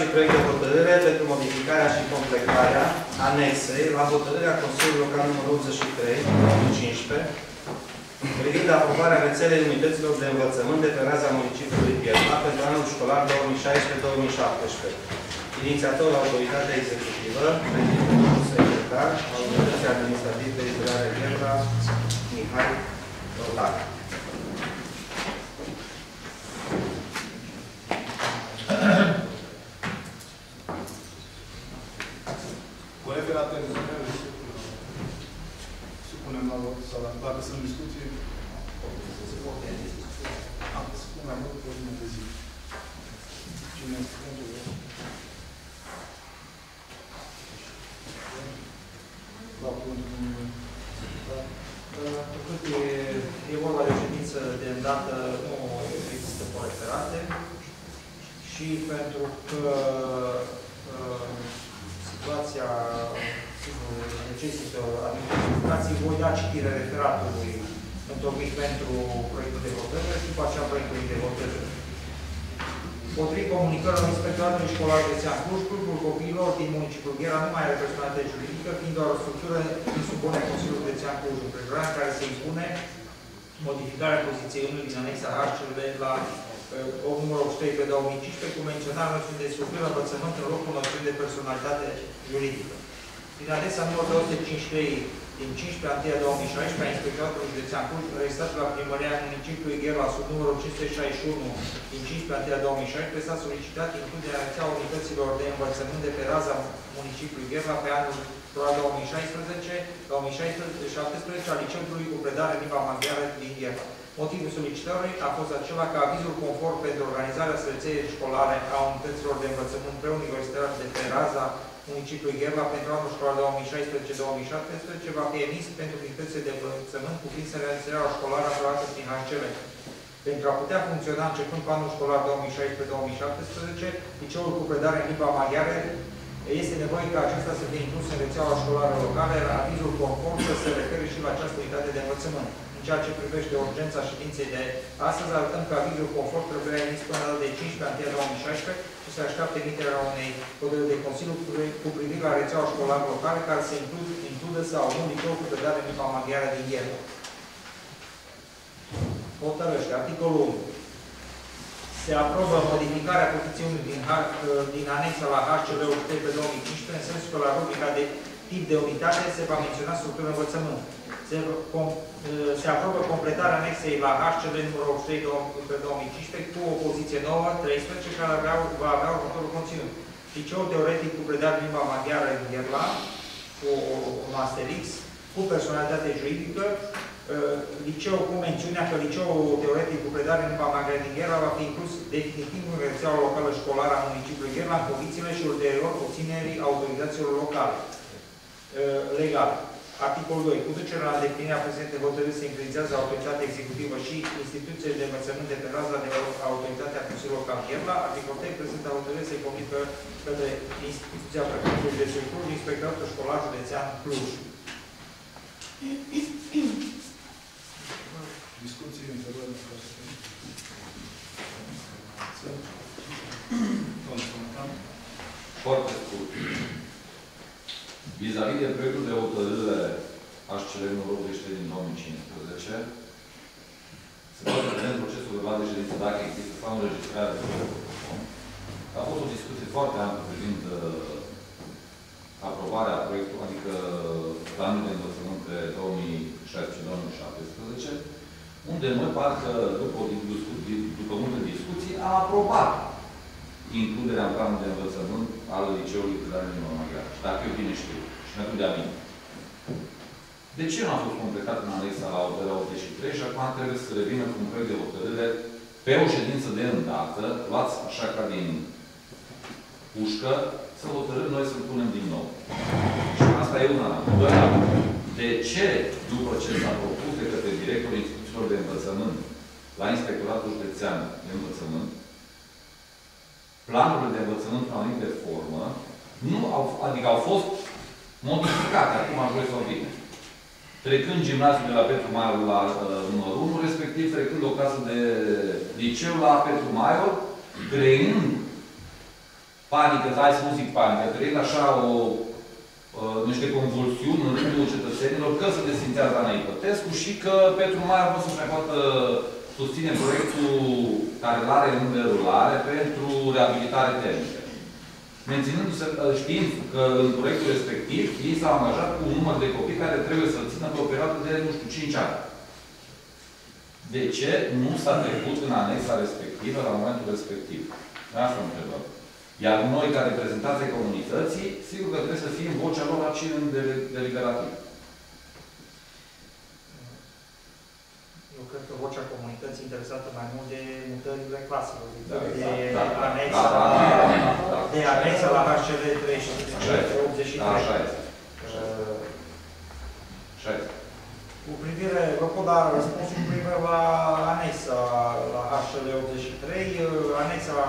și proiect de hotărâre pentru modificarea și completarea anexei la hotărârea Consiliului Local numărul 83 2015 privind aprobarea rețelei unităților de învățământ de pe raza municipiului Pierdla pentru anul școlar 2016-2017. Inițiator Autoritatea Executivă, președintele secretar al Unității Administrative Teritoriale Pierdla, Mihai Rotac. Cu referate supunem la vot sau la, dacă sunt discuții, am să spun la vot pe ordine de zi. Cine este pentru vot? La punctul Cât e, e vorba de o ședință de îndată, nu există coreferate și pentru că uh, situația sigur, necesită anumite explicații, voi da citire referatului întocmit pentru proiectul de hotărâre și după aceea proiectul de hotărâre. Potrivit comunicărilor inspectoratului școlar de Țean Cluj, clubul copiilor din municipiul Ghera nu mai are personalitate juridică, fiind doar o structură din subune Consiliul de Țean Cluj împrejurat, în care se impune modificarea poziției 1 din anexa H celor la uh, numărul 803 pe 2015 cu menționarea noțiunii de structură învățământ în locul noțiunii de personalitate juridică. Din anexa numărul 253 din 15 a 2016 a Inspectoratului Județean Cluj, înregistrat la primăria municipiului Gherla sub numărul 561 din 15 a 2016, s-a solicitat includerea rețea unităților de învățământ de pe raza municipiului Gherla pe anul 2016-2017 al liceului cu predare în limba maghiară din Gherla. Motivul solicitării a fost acela că avizul conform pentru organizarea rețelei școlare a unităților de învățământ preuniversitar de pe raza municipiului Gherla pentru anul școlar 2016-2017 va fi emis pentru unitățile de învățământ cu realizarea școlară aprobată prin HCL. Pentru a putea funcționa începând cu anul școlar 2016-2017, liceul cu predare în limba maghiară este nevoie ca acesta să fie inclus în rețeaua școlară locală, iar avizul conform să se refere și la această unitate de învățământ. În ceea ce privește urgența ședinței de astăzi, arătăm că avizul conform trebuie emis până la de 15 a 2016 și se așteaptă emiterea unei hotărâri de Consiliu cu privire la rețeaua școlară locală care să includă, includă sau nu liceu cu predare în limba maghiară din Gherla. Hotărăște. Articolul 1. Se aprobă modificarea pozițiunii din, H, din anexa la HCL 8 pe 2015 în sensul că la rubrica de tip de unitate se va menționa structura învățământ. Se, com, se aprobă completarea anexei la HCL numărul 83 pe 2015 cu o poziție nouă, 13, care avea, va avea următorul conținut. Liceul teoretic cu predare în limba maghiară în Gherla, cu un asterix, cu personalitate juridică, liceu cu mențiunea că liceul teoretic cu predare în limba maghiară din Gherla va fi inclus definitiv în rețeaua locală școlară a municipiului Gherla în condițiile și ulterior obținerii autorizațiilor locale legale. Articolul 2. Cu ducerea la îndeplinirea prezentei hotărâri se încredințează autoritatea executivă și instituțiile de învățământ de pe raza de autoritatea Consiliului Local Gherla. Articolul 3. Prezenta hotărâri se comunică către instituția Prefectului Județului Cluj, Inspectoratul Școlar Județean Cluj. discuții, întrebări, Foarte scurt. Vis-a-vis de proiectul de hotărâre HCL numărul 83 din 2015, se poate vedea în procesul urmat de ședință dacă există sau înregistrare de A fost o discuție foarte amplă privind uh, aprobarea proiectului, adică planul de învățământ pe 2016-2017, unde noi, parcă, după, după multe discuții, am aprobat includerea în planul de învățământ al liceului Cădare din Maghiară. Și dacă eu bine știu, și mi-aduc de aminte. De ce nu a fost completat în anexa la hotărârea 83 și acum trebuie să revină cu un proiect de hotărâre pe o ședință de îndată, luați așa ca din pușcă, să hotărâm noi să-l punem din nou. Și asta e una. Doar de ce, după ce s-a propus de către directorul instituțiilor de învățământ la Inspectoratul Județean de Învățământ, planurile de învățământ în anumită formă, nu au, adică au fost modificate acum voi sau bine. Trecând gimnaziul de la Petru Maior la uh, numărul 1, respectiv trecând o casă de liceu la Petru Maior, creând panică, hai să nu zic panică, creând așa o, uh, niște convulsiuni în rândul cetățenilor că se desfințează Ana Ipătescu și că Petru Maier poate să mai poată susține proiectul care îl are în derulare pentru reabilitare termică. Menținându-se, uh, știind că în proiectul respectiv ei s-au angajat cu un număr de copii care trebuie să-l țină pe o perioadă de, nu știu, 5 ani. De ce nu s-a trecut în anexa respectivă la momentul respectiv? Asta mă întrebăm. Iar noi, ca reprezentanți ai comunității, sigur că trebuie să fim vocea lor aici în de- deliberativ. Eu cred că vocea comunității interesată mai mult de mutările claselor, de, Da, de da, da, anexa da, la, da, da, da. de anexa la HCL Așa este. 383. Da, așa este. Uh, Așa este. Cu privire, vă pot da răspunsul cu privire la anexa la HCL 83, anexa la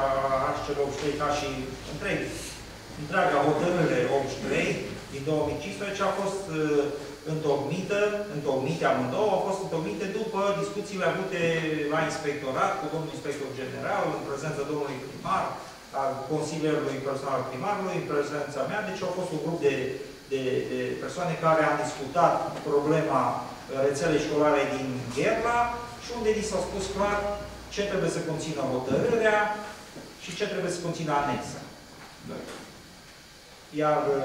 HCL 83 ca și întreg, întreaga hotărâre 83 din 2015 a fost uh, întocmită, întocmite amândouă, au fost întocmite după discuțiile avute la inspectorat cu domnul inspector general, în prezența domnului primar, a consilierului personal al primarului, în prezența mea, deci au fost un grup de, de, de persoane care au discutat problema rețelei școlare din Gherla și unde ni s-au spus clar ce trebuie să conțină hotărârea și ce trebuie să conțină anexa. Da. Iar uh,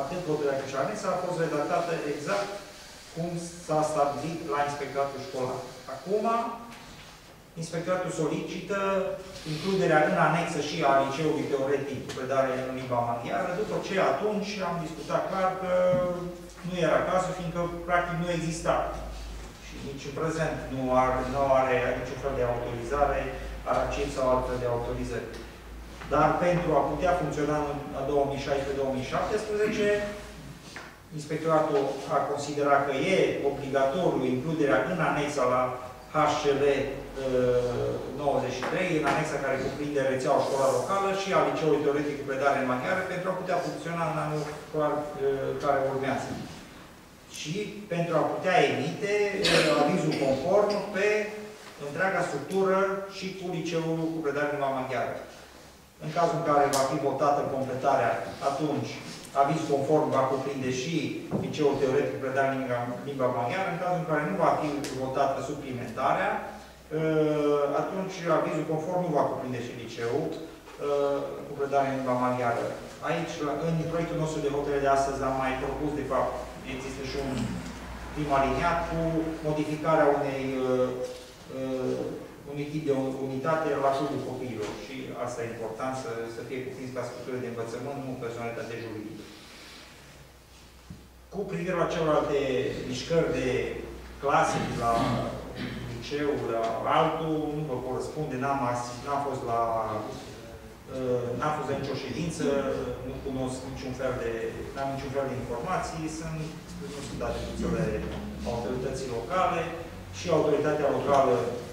atât hotărârea cât și anexa a fost redactată exact cum s-a stabilit la inspectoratul școlar. Acum, inspectoratul solicită includerea în anexă și a liceului teoretic cu predare în limba maghiară, după ce atunci am discutat clar că nu era cazul, fiindcă practic nu exista. Și nici în prezent nu are, nu are niciun fel de autorizare, ARACIP sau altfel de autorizări. Dar pentru a putea funcționa în 2016-2017, inspectoratul a considerat că e obligatoriu includerea în anexa la HCL uh, 93, în anexa care cuprinde rețeaua școlară locală și a liceului teoretic cu predare în maghiară pentru a putea funcționa în anul școlar uh, care urmează. Și pentru a putea emite uh, avizul conform pe întreaga structură și cu liceul cu predare în limba maghiară. În cazul în care va fi votată completarea, atunci aviz conform va cuprinde și liceul teoretic predat în limba, limba maghiară. În cazul în care nu va fi votată suplimentarea, uh, atunci avizul conform nu va cuprinde și liceul uh, cu predare în limba maghiară. Aici, la- în proiectul nostru de hotărâre de astăzi, am mai propus, de fapt, există și un prim aliniat cu modificarea unei uh, uh, unui tip de unitate la șurul copiilor și asta e important să, să fie cuprins ca structură de învățământ, nu personalitate juridică. Cu privire la celelalte mișcări de clase, de la liceu, la altul, nu vă pot răspunde, n-am, asist, n-am fost la uh, n-am fost la nicio ședință, nu cunosc niciun fel de, n-am niciun fel de informații, sunt, nu sunt atribuțiile autorității locale și autoritatea locală uh,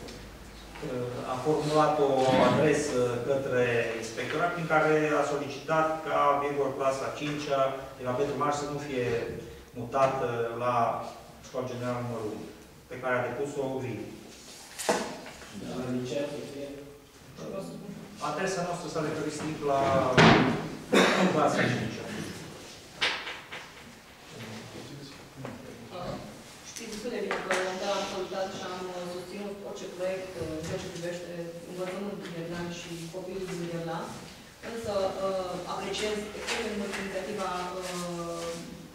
a formulat o adresă către inspectorat prin care a solicitat ca Vigor clasa 5 de la Petru Marș să nu fie mutată la școala generală numărul 1, pe care a depus-o Vili. Adresa noastră s-a referit strict la clasa 5 Știți destul de bine că da, am salutat și am uh, susținut orice proiect uh, în ceea ce privește învățământul din Vietnam și copiii din Vietnam. Însă uh, apreciez extrem de mult inițiativa uh,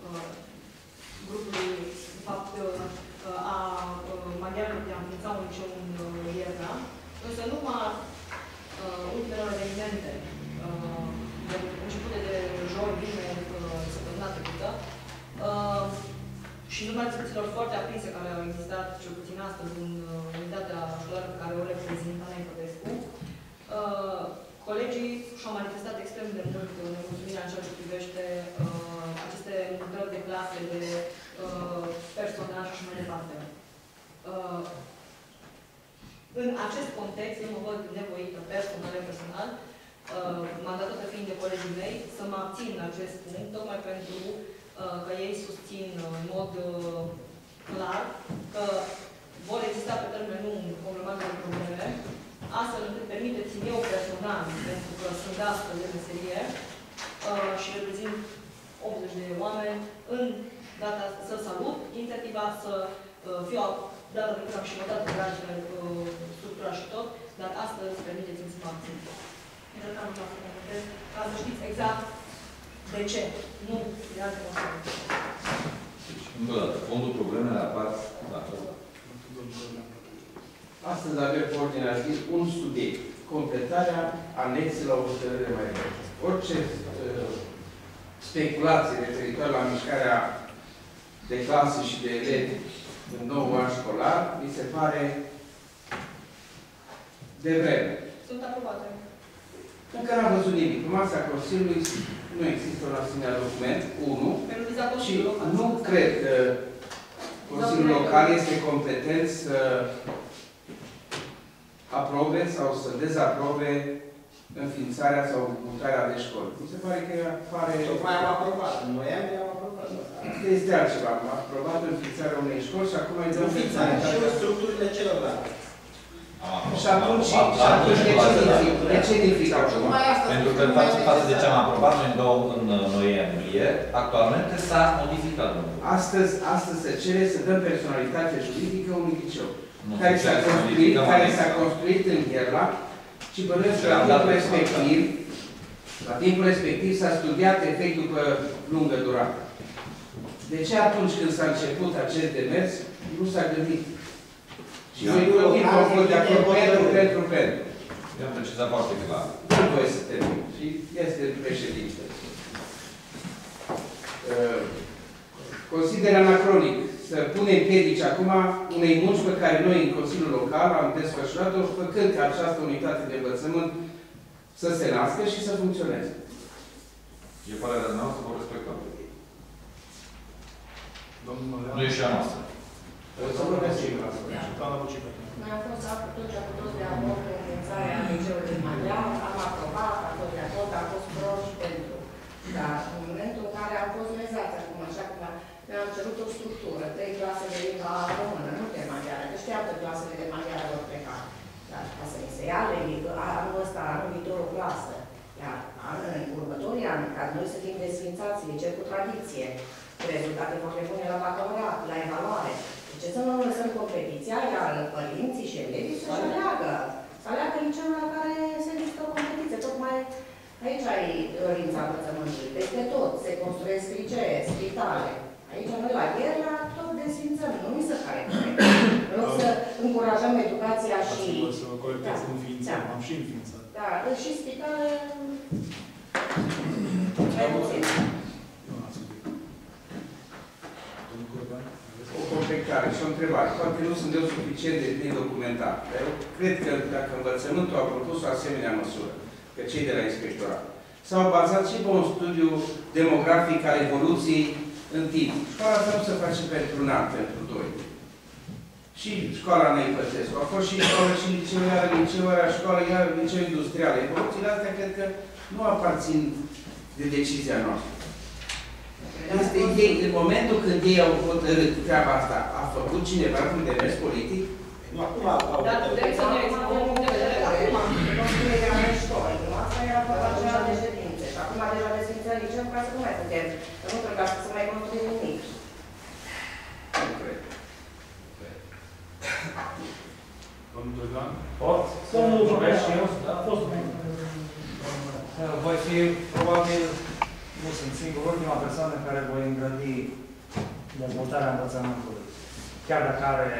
uh, grupului, de fapt, uh, a uh, maghiarului de a înființa un liceu în uh, Vietnam. Însă numai uh, ultimelor evenimente, uh, de începute de joi, vineri, uh, săptămâna trecută, uh, și în urma discuțiilor foarte aprinse care au existat, cel puțin astăzi, în uh, unitatea școlară pe care o reprezintă Ana Ipădescu, uh, colegii și-au manifestat extrem de mult uh, nemulțumirea în ceea ce privește uh, aceste mutări de clase, de uh, personal și așa mai departe. Uh, în acest context, eu mă văd nevoită personal, personal, uh, mandatată fiind de colegii mei, să mă abțin în acest punct, tocmai pentru uh, Uh, că ei susțin uh, în mod uh, clar că vor exista pe termen lung o grămadă de probleme, astfel încât permiteți-mi eu personal, pentru că sunt astfel de meserie și reprezint 80 de oameni, în data să salut inițiativa, să fiu dată trecută am și votat dragile structura și tot, dar astăzi permiteți-mi să mă abțin. Ca să știți exact de ce, nu de alte motive. Deci, încă o dată, fondul problemele apar dacă Astăzi avem pe ordinea zi un subiect. Completarea anexei la o hotărâre mai veche. Orice uh, speculație referitoare la mișcarea de clase și de elevi în nou an școlar, mi se pare de vreme. Sunt aprobate. Încă n-am văzut nimic. În masa Consiliului nu există un asemenea document, unu, Pentru viza și Consiliului Local. nu cred că Consiliul Local este competent să aprobe sau să dezaprobe înființarea sau mutarea de școli. Mi se pare că apare... Tocmai am aprobat. În noiembrie am aprobat. Asta este altceva. Am aprobat înființarea unei școli și acum îi dăm Înființarea și funcționalitatea. structurile celorlalte. Și atunci, și atunci de ce nific? De ce nific acum? Tocmai asta Pentru că spun, față, mai față de ce am exact. aprobat noi în, două, în uh, noiembrie, actualmente s-a modificat numărul. Astăzi, astăzi se cere să dăm personalitate juridică unui liceu. Nu care știu s-a ce construit, modificăm care aici. s-a construit în Gherla și bănuiesc că Și la am dat timpul pe respectiv, la timpul respectiv s-a studiat efectul pe lungă durată. De ce atunci când s-a început acest demers, nu s-a gândit? Și Eu- noi nu din confort de acord pentru, pentru, pentru. Eu am precizat foarte clar. Nu voi să termin. Și este președinte. Uh, Consider anacronic să punem piedici acum unei munci pe care noi în Consiliul Local am desfășurat-o, făcând ca această unitate de învățământ să se nască și să funcționeze. E părerea noastră, vă respectăm. Domnul Nu Mălean. e și a noastră. Să vorbesc și eu. Doamna Lucică. Noi am fost atunci cu toți de acord cu înființarea liceului maghiar, am aprobat, am fost de acord, am fost pro și pentru. Dar în momentul în care am fost lezați, acum așa cum am- mi-am cerut o structură, trei clase de limba română, nu de maghiară, că știam că clasele de maghiară vor pleca. Dar ca să mi se ia limbi, anul ăsta, anul viitor o clasă, iar an- în următorii ani, ca noi să fim desfințați, liceu cu tradiție, cu rezultate foarte bune la bacalaureat, la evaluare. De ce să nu lăsăm competiția, iar părinții și elevii să-și aleagă? Să aleagă liceul la care se există o competiție. Tocmai aici ai dorința învățământului. Peste tot se construiesc licee, spitale. Aici noi la Gherla tot desfințăm. Nu mi se pare corect. În loc să încurajăm educația și... Ați vă să vă corectez Da. înființăm. Da. Am și înființat. Da, și spitale... Mai puțin. Nu ați subiect. Domnul Curban, aveți O completare și o întrebare. Poate nu sunt eu suficient de bine documentat, dar eu cred că dacă învățământul a propus o asemenea măsură, că cei de la inspectorat, s-au bazat și pe un studiu demografic al evoluției în timp. Școala asta nu se face pentru un an, pentru doi. Și școala Nei Pătescu. A fost și școală și liceu, iar liceu, iar școală, iar liceu industrial. Evoluțiile astea cred că nu aparțin de decizia noastră. Este ei, în momentul când ei au hotărât treaba asta, a făcut cineva un demers politic? Nu, acum au Dar putem să ne exprimăm punct de vedere acum. Construirea unei școli. Nu, asta era vorba aceea de ședințe. Și acum deja desfințăm liceu ca să nu mai putem, să nu trebuiască să mai construim nimic. Nu cred. Domnul Dorgan? Pot? Domnul Vorbesc și eu? Da, a fost Voi fi probabil, nu sunt singur, ultima persoană care voi îngrădi dezvoltarea învățământului. Chiar dacă are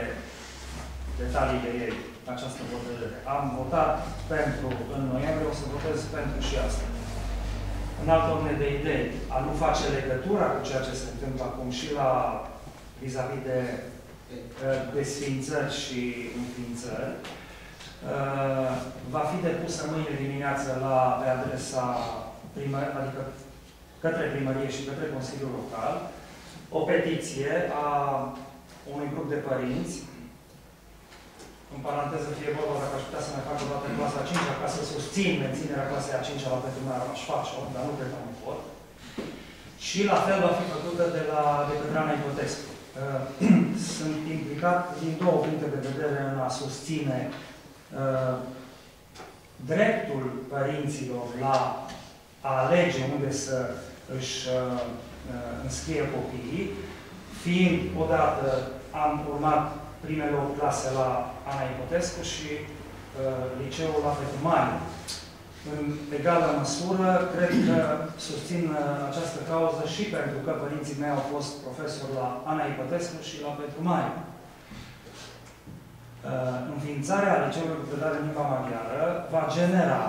detaliile ei această hotărâre. Am votat pentru în noiembrie, o să votez pentru și asta. În altă ordine de idei, a nu face legătura cu ceea ce se întâmplă acum și la vis-a-vis de uh, desfințări și înființări, Uh, va fi depusă mâine dimineață la, pe adresa primă, adică către primărie și către Consiliul Local, o petiție a unui grup de părinți, în paranteză fie vorba dacă aș putea să mai fac o dată clasa a 5 ca să susțin menținerea clasei a 5 la pentru mine aș face-o, dar nu cred că nu pot. Și la fel va fi făcută de, la, de către Ana Ipotescu. Uh, Sunt implicat din două puncte de vedere în a susține uh, dreptul părinților la a alege unde să își uh, uh, înscrie copiii, fiind odată am urmat primele 8 clase la Ana Ipotescu și uh, liceul la Petumani. În egală măsură, cred că susțin uh, această cauză și pentru că părinții mei au fost profesori la Ana Ipotescu și la Petrumani. Uh, înființarea liceului cu predare în limba maghiară va genera,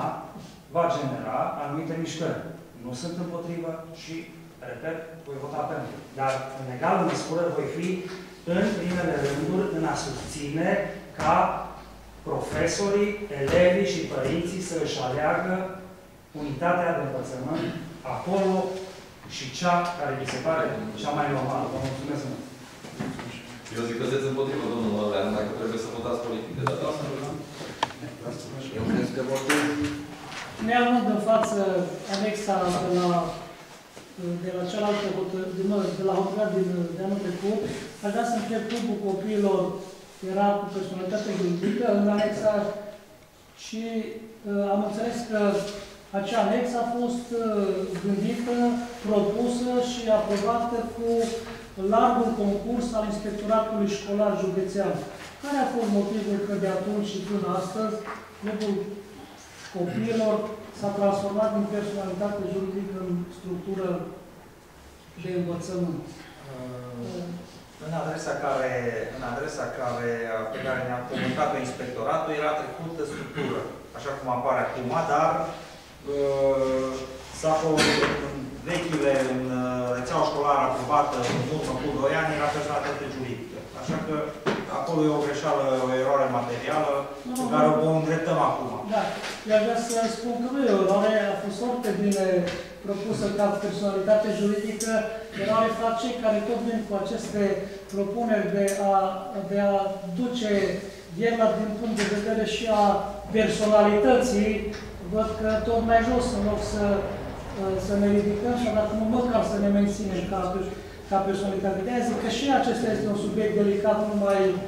va genera anumite mișcări. Nu sunt împotrivă și, repet, voi vota pentru. Dar, în egală măsură, voi fi în primele rânduri în a susține ca profesorii, elevii și părinții să își aleagă unitatea de învățământ acolo și cea care mi se pare cea mai normală. Vă mulțumesc mult! Eu zic că sunteți împotrivă, domnul Mălean, numai că trebuie să votați politic de data asta. Eu cred că votul Neavând în față anexa de la, de la cealaltă hotărâre, de, mă, de la hotărârea din de anul trecut, aș vrea să întreb clubul copiilor era cu personalitate juridică în anexa și uh, am înțeles că acea anexă a fost uh, gândită, propusă și aprobată cu largul concurs al Inspectoratului Școlar Județean. Care a fost motivul că de atunci și până astăzi clubul copiilor s-a transformat din personalitate juridică în structură de învățământ? Uh, În adresa care, în adresa care, pe care ne-a comunicat-o inspectoratul, era trecută structură, așa cum apare acum, dar uh, s-a fost în vechile, în uh, rețeaua școlară aprobată în urmă cu 2 ani, era personalitate juridică. Așa că acolo e o greșeală, o eroare materială, Nu, pe nu, care nu. o vom îndreptăm acum. Da, eu aș vrea să spun că nu e o eroare, a fost foarte bine propusă ca personalitate juridică. Eroare fac cei care tot vin cu aceste propuneri de a, de a duce vierna din punct de vedere și a personalității. Văd că tot mai jos, în loc să, să ne ridicăm și dacă nu măcar să ne menținem ca, ca personalitate. De aia zic că și acesta este un subiect delicat, nu numai, uh,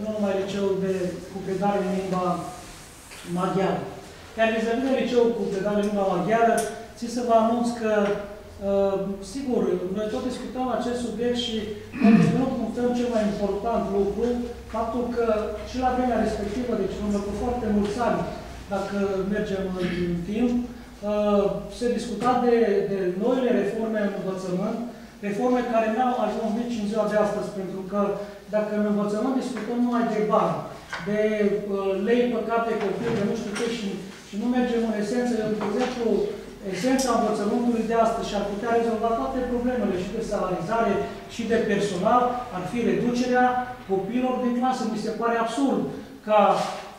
nu numai liceul de cu predare în limba maghiară. Iar vis-a-vis de liceul cu predare în limba maghiară, ți să vă anunț că, uh, sigur, noi tot discutăm acest subiect și am discutat punctăm cel mai important lucru, faptul că și la vremea respectivă, deci în urmă cu foarte mulți ani, dacă mergem în timp, uh, se discuta de, de noile reforme în învățământ, reforme care n-au ajuns nici în ziua de astăzi, pentru că dacă în învățământ discutăm numai de bani, de uh, lei păcate copii, de nu știu ce, și, și nu mergem în esență, de exemplu, esența învățământului de astăzi și ar putea rezolva toate problemele și de salarizare și de personal, ar fi reducerea copiilor din clasă. Mi se pare absurd ca,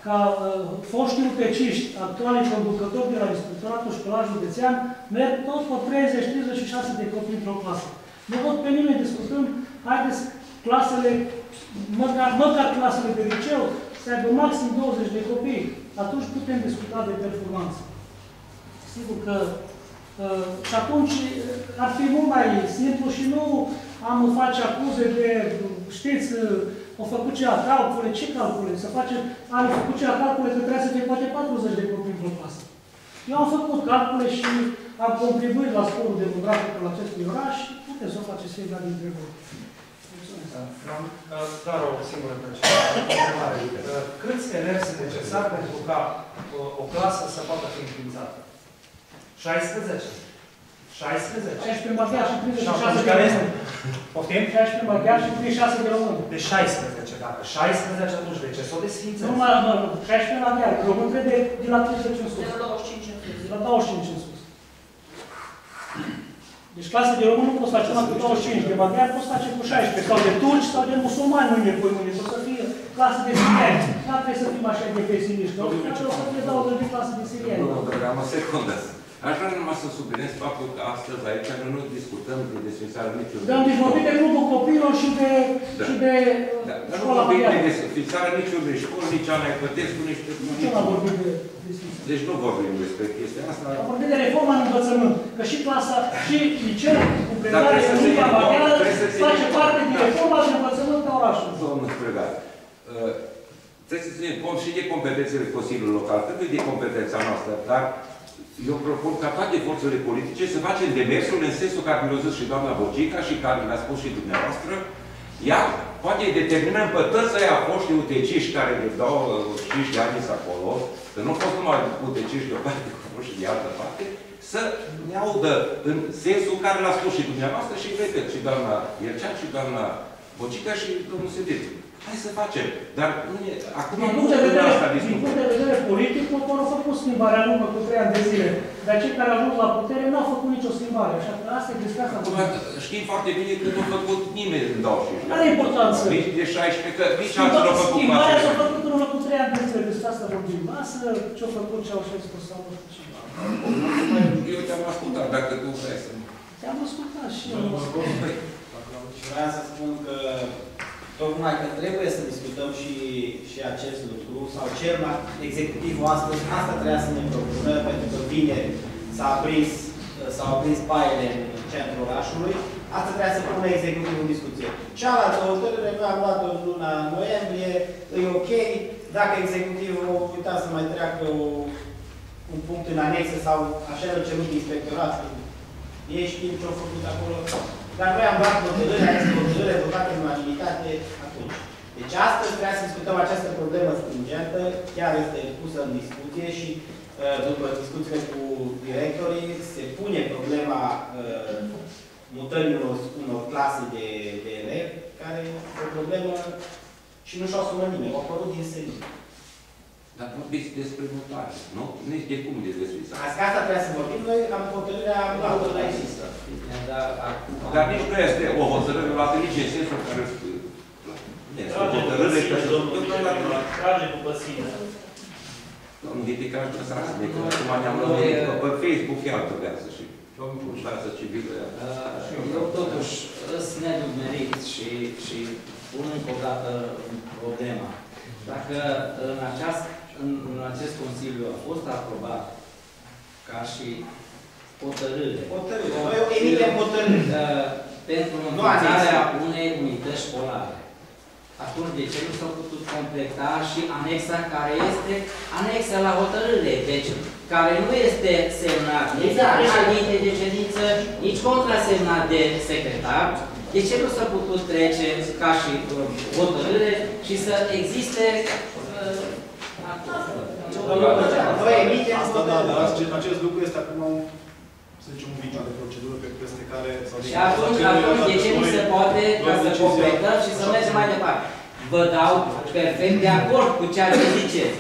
ca uh, foștii uteciști, actualii conducători de la Inspectoratul Școlar Județean, merg tot cu 30-36 de copii într-o clasă. Nu văd pe nimeni discutând, haideți clasele, măcar, măcar clasele de liceu, să aibă maxim 20 de copii. Atunci putem discuta de performanță. Sigur că uh, și atunci uh, ar fi mult mai simplu și nu am face acuze de, știți, uh, au făcut cea calcule, ce calcule? Să facem, am făcut cea calcule că trebuie să fie poate 40 de copii într-o clasă. Eu am făcut calcule și am contribuit la sporul demografic al acestui oraș și puteți să o faceți fiecare dintre voi. Mulțumesc. Am uh, doar o singură întrebare. Uh, Câți elevi sunt necesari pentru ca uh, o clasă să poată fi înființată? 16? 16? 16 maghiar și 36 de care este? români. Poftim? 16 maghiar și 36 de români. De 16, dacă 16, atunci de ce să o desfințăm? Nu mai, nu, 16 maghiar, român trebuie de la 30 în sus. De la 25 în sus. De la 25 în sus. Deci clase de român nu poți face numai cu 25, de maghiar poți face cu 16, sau de turci, sau de musulmani mâine, pui mâine, o să fie clase de sirieni. Nu trebuie să fim așa de pesimiști, o să fie 20 de clase de sirieni. Nu, dar am o secundă. Aș vrea numai să subliniez faptul că astăzi aici noi nu discutăm de desfințarea niciunui. Dar deci vorbim de grupul copilor și de, Da. și de Da, uh, dar nu școala vorbim de maghiară. desfințarea niciunui școli, nici a Ana Cătescu, nici... Ce n-am vorbit de desfințare? Deci nu vorbim despre chestia asta. Am vorbit de reforma în învățământ, că și clasa, și liceul cu predare trebuie să în ținem limba cont, maghiară trebuie să ținem face cont. parte din Da. reforma de învățământ a orașului. Domnul Spregat, uh, trebuie să ținem cont și de competențele Consiliului Local, cât de competența noastră, dar eu propun ca toate forțele politice să facem demersul în sensul care mi-a zis și doamna Bocica și care mi-a spus și dumneavoastră, iar poate determinăm pe toți ăia foști uteciști care le dau uh, 5 de ani sunt acolo, că nu fost numai uteciști de o parte cu și de altă parte, să ne audă în sensul care l-a spus și dumneavoastră și repet, și doamna Iercean și doamna Bocica și domnul Sedețu. Hai să facem. Dar nu e, acum Din nu punct de vorbim vedere, asta din discutăm. punct de vedere politic, poporul a făcut schimbarea în urmă cu trei ani de zile. Dar cei care au ajuns la putere n-au făcut nicio schimbare. Așa că asta e despre asta Acum vorbim. știm foarte bine că nu a făcut nimeni în 25 Are importanță. Nici de 16, că nici alții nu au făcut Schimbarea s-a față. făcut în urmă cu trei ani de zile. Despre asta vorbim. Lasă ce-au făcut, ce au și spus sau nu știu ce. Eu te-am ascultat, dacă tu vrei să... Te-am ascultat și eu. Vreau să spun că tocmai că trebuie să discutăm și, și acest lucru, sau cel mai executivul astăzi, asta trebuia să ne propună, pentru că vineri s-a aprins, s-au aprins paiele în centrul orașului, asta trebuia să pună executivul în discuție. Cealaltă hotărâre, noi am luat-o în luna noiembrie, e ok, dacă executivul uita să mai treacă o, un punct în anexă sau așa el cerut inspectorat, ei știu ce au făcut acolo. Dar noi am luat hotărârea, este o hotărâre votată în unanimitate atunci. Deci astăzi trebuie să discutăm această problemă stringentă, chiar este pusă în discuție și uh, după discuțiile cu directorii se pune problema uh, mutării unor, unor clase de, de elevi, care este o problemă și nu și-au asumat nimeni, au apărut din serie. Dar vorbiți despre mutare, nu? Nici de cum de despre asta. Azi că asta trebuie să vorbim, noi am hotărârea, am luat la există. Dar acum... Dar nici nu este o hotărâre luată nici în sensul care spune. Este o hotărâre că să Trage după sine. Domnul Diticaș de să de că acum ne-am lămurit că pe Facebook chiar trebuiază și viață civilă. Eu totuși îs nedumerit și, și pun încă o dată problema. Dacă în, aceast, în, în acest Consiliu a fost aprobat ca și hotărâre, Hotărâre. Noi emitem hotărâri. uh, pentru Nu înființarea anexe. unei unități școlare, atunci de ce nu s-a putut completa și anexa care este anexa la hotărâre, deci care nu este semnat nici de Exact. președinte de ședință, nici contrasemnat de secretar, de ce nu s-a putut trece ca și uh, hotărâre și să existe uh, Noi emitem Asta da, dar hotărâri. acest, acest lucru este acum un, să zicem, un viciu de procedură pe peste care... sau Și din atunci, cauza căruia atunci, de ce nu noi- se poate ca noi să decizia- completăm și să mergem mai departe? Vă dau perfect de acord cu ceea ce ziceți.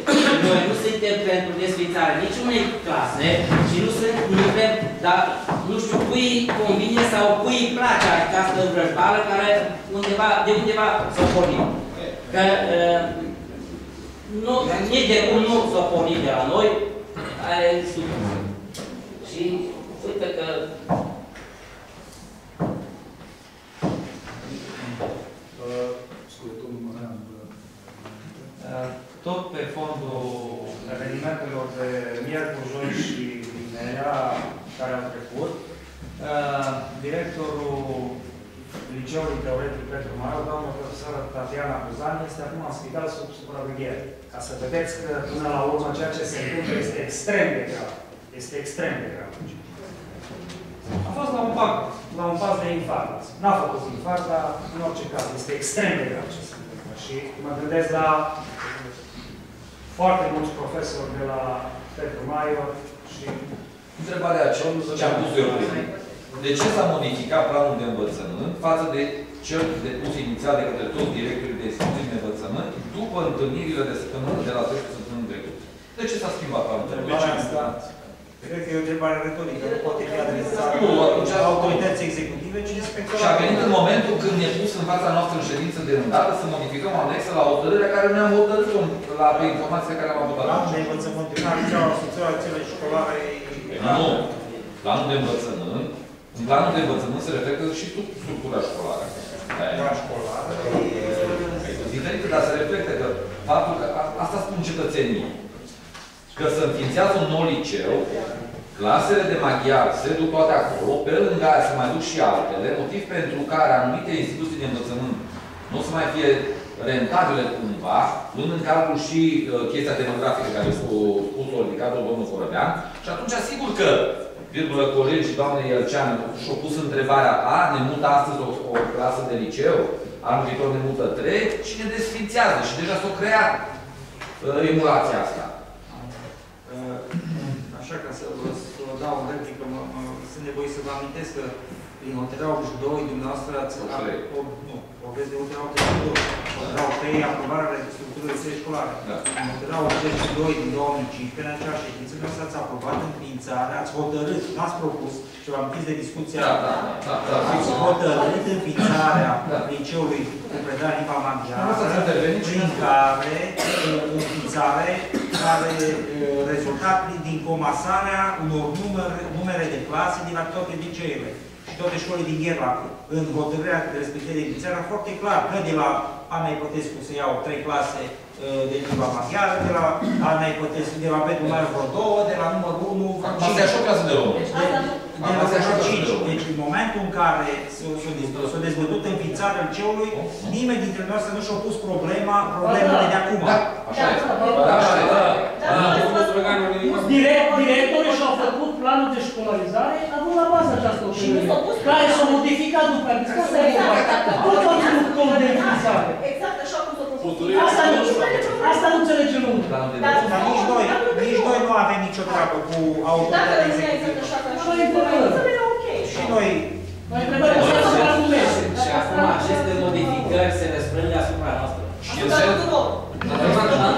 Noi nu suntem pentru desfințarea niciunei clase și nu suntem, dar nu știu cui convine sau cui îi place această vrăjbală care undeva, de undeva s-a pornit. Că uh, nu, nici de cum nu s-a pornit de la noi, are sub. Și uite că Uh, Scuze, domnul Mărean, vă- Uh, Tot pe fondul evenimentelor de miercuri, joi și vinerea care au trecut, uh, directorul Liceului Teoretic Petru Maiu, doamna profesoră Tatiana Buzan, este acum în spital sub supraveghere. Ca să vedeți că, până la urmă, ceea ce se întâmplă este extrem de grav. Este extrem de grav. A fost la un pas, la un pas de infarct. N-a făcut infarct, dar în orice caz este extrem de grav ce se întâmplă. Și mă gândesc la foarte mulți profesori de la Petru Maior și Întrebarea aceea, ce am pus eu primul. De ce s-a modificat planul de învățământ față de cel depus inițial de către toți directorii de instituții de învățământ după întâlnirile de săptămână de la 10 săptămâni trecut? De ce s-a schimbat planul de Întrebarea învățământ? asta, cred că e o întrebare retorică, nu poate fi adresată Nu, atunci- autorității executive, ci Și a inspectoratului. venit în momentul când ne pus în fața noastră în ședință de îndată să modificăm anexă la hotărârea care ne-am hotărât la pe informația care am avut Plan atunci. de învățământ, în acțiunea asociației celei școlare. Nu. Planul de învățământ, în planul de învățământ se reflectă și tu structura școlară. La școlară. Diferită, dar se reflectă că faptul că a- asta spun cetățenii. Că se înființează un nou liceu, clasele de maghiar se duc toate acolo, pe lângă aia se mai duc și altele, motiv pentru care anumite instituții de învățământ nu o să mai fie rentabile cumva, luând în calcul și uh, chestia demografică care a spus-o ridicat-o domnul Corăbean, și atunci sigur că, virgulă, colegii doamnei Ielcean și-au pus întrebarea A, ne mută astăzi o, o clasă de liceu, anul viitor ne mută trei și ne desfințează. Și deja s-a creat uh, emulația asta. Uh, Așa ca să vă, să vă dau o replică, mă, mă, sunt nevoie să vă amintesc că prin hotărârea 82 dumneavoastră ați... O trei. o, nu, o aveți de hotărârea 82. Hotărârea 3, aprobarea structurii de școlare. Da. În hotărârea 82 din 2015, în acea ședință, dumneavoastră ați aprobat înființarea, ați hotărât, nu ați propus, și v-am închis de discuția Da, da, da, da, da. Ați hotărât înființarea Da. liceului cu predare limba maghiară, Nu s-ați intervenit și prin nu- care uh, înființare care uh, rezultat din comasarea unor numere, numere de clase din la toate liceele și toate școlile din Gherla. În hotărârea respectivă de înființare era foarte clar că de la Ana Ipotescu se iau trei clase uh, de limba maghiară, de la Ana Ipotescu, de la Petru Mai vreo două, de la numărul 1 vreo Asta e așa o clasă de român. Deci asta nu... de la Asta e așa vreo că cinci. sunt Deci în momentul în care s-a s-a dezbătut, s-a dezbătut înființarea liceului, nimeni dintre noi nu și-a pus problema, problemele de acum. Da, așa e. Da, așa e. Da, da, Direct, directorii și-au făcut planul de școlarizare, având la bază această Și nu opțiune, s-au pus care s-a modificat după aceea. Deci asta e vorba. Tot au ținut cont de înființare. Exact așa cum s-a propus. Asta nu, asta nu înțelege lumea. Planul de Dar- Dar nici noi, nici noi nu avem nicio treabă cu Dacă autoritatea nu e exact executivă. așa ca Așa e și problema. înțeleg, ok. Și noi, Mai întrebarea asta să calculeze. Și acum aceste modificări se răsprâng asupra noastră. Și Asupra în tuturor.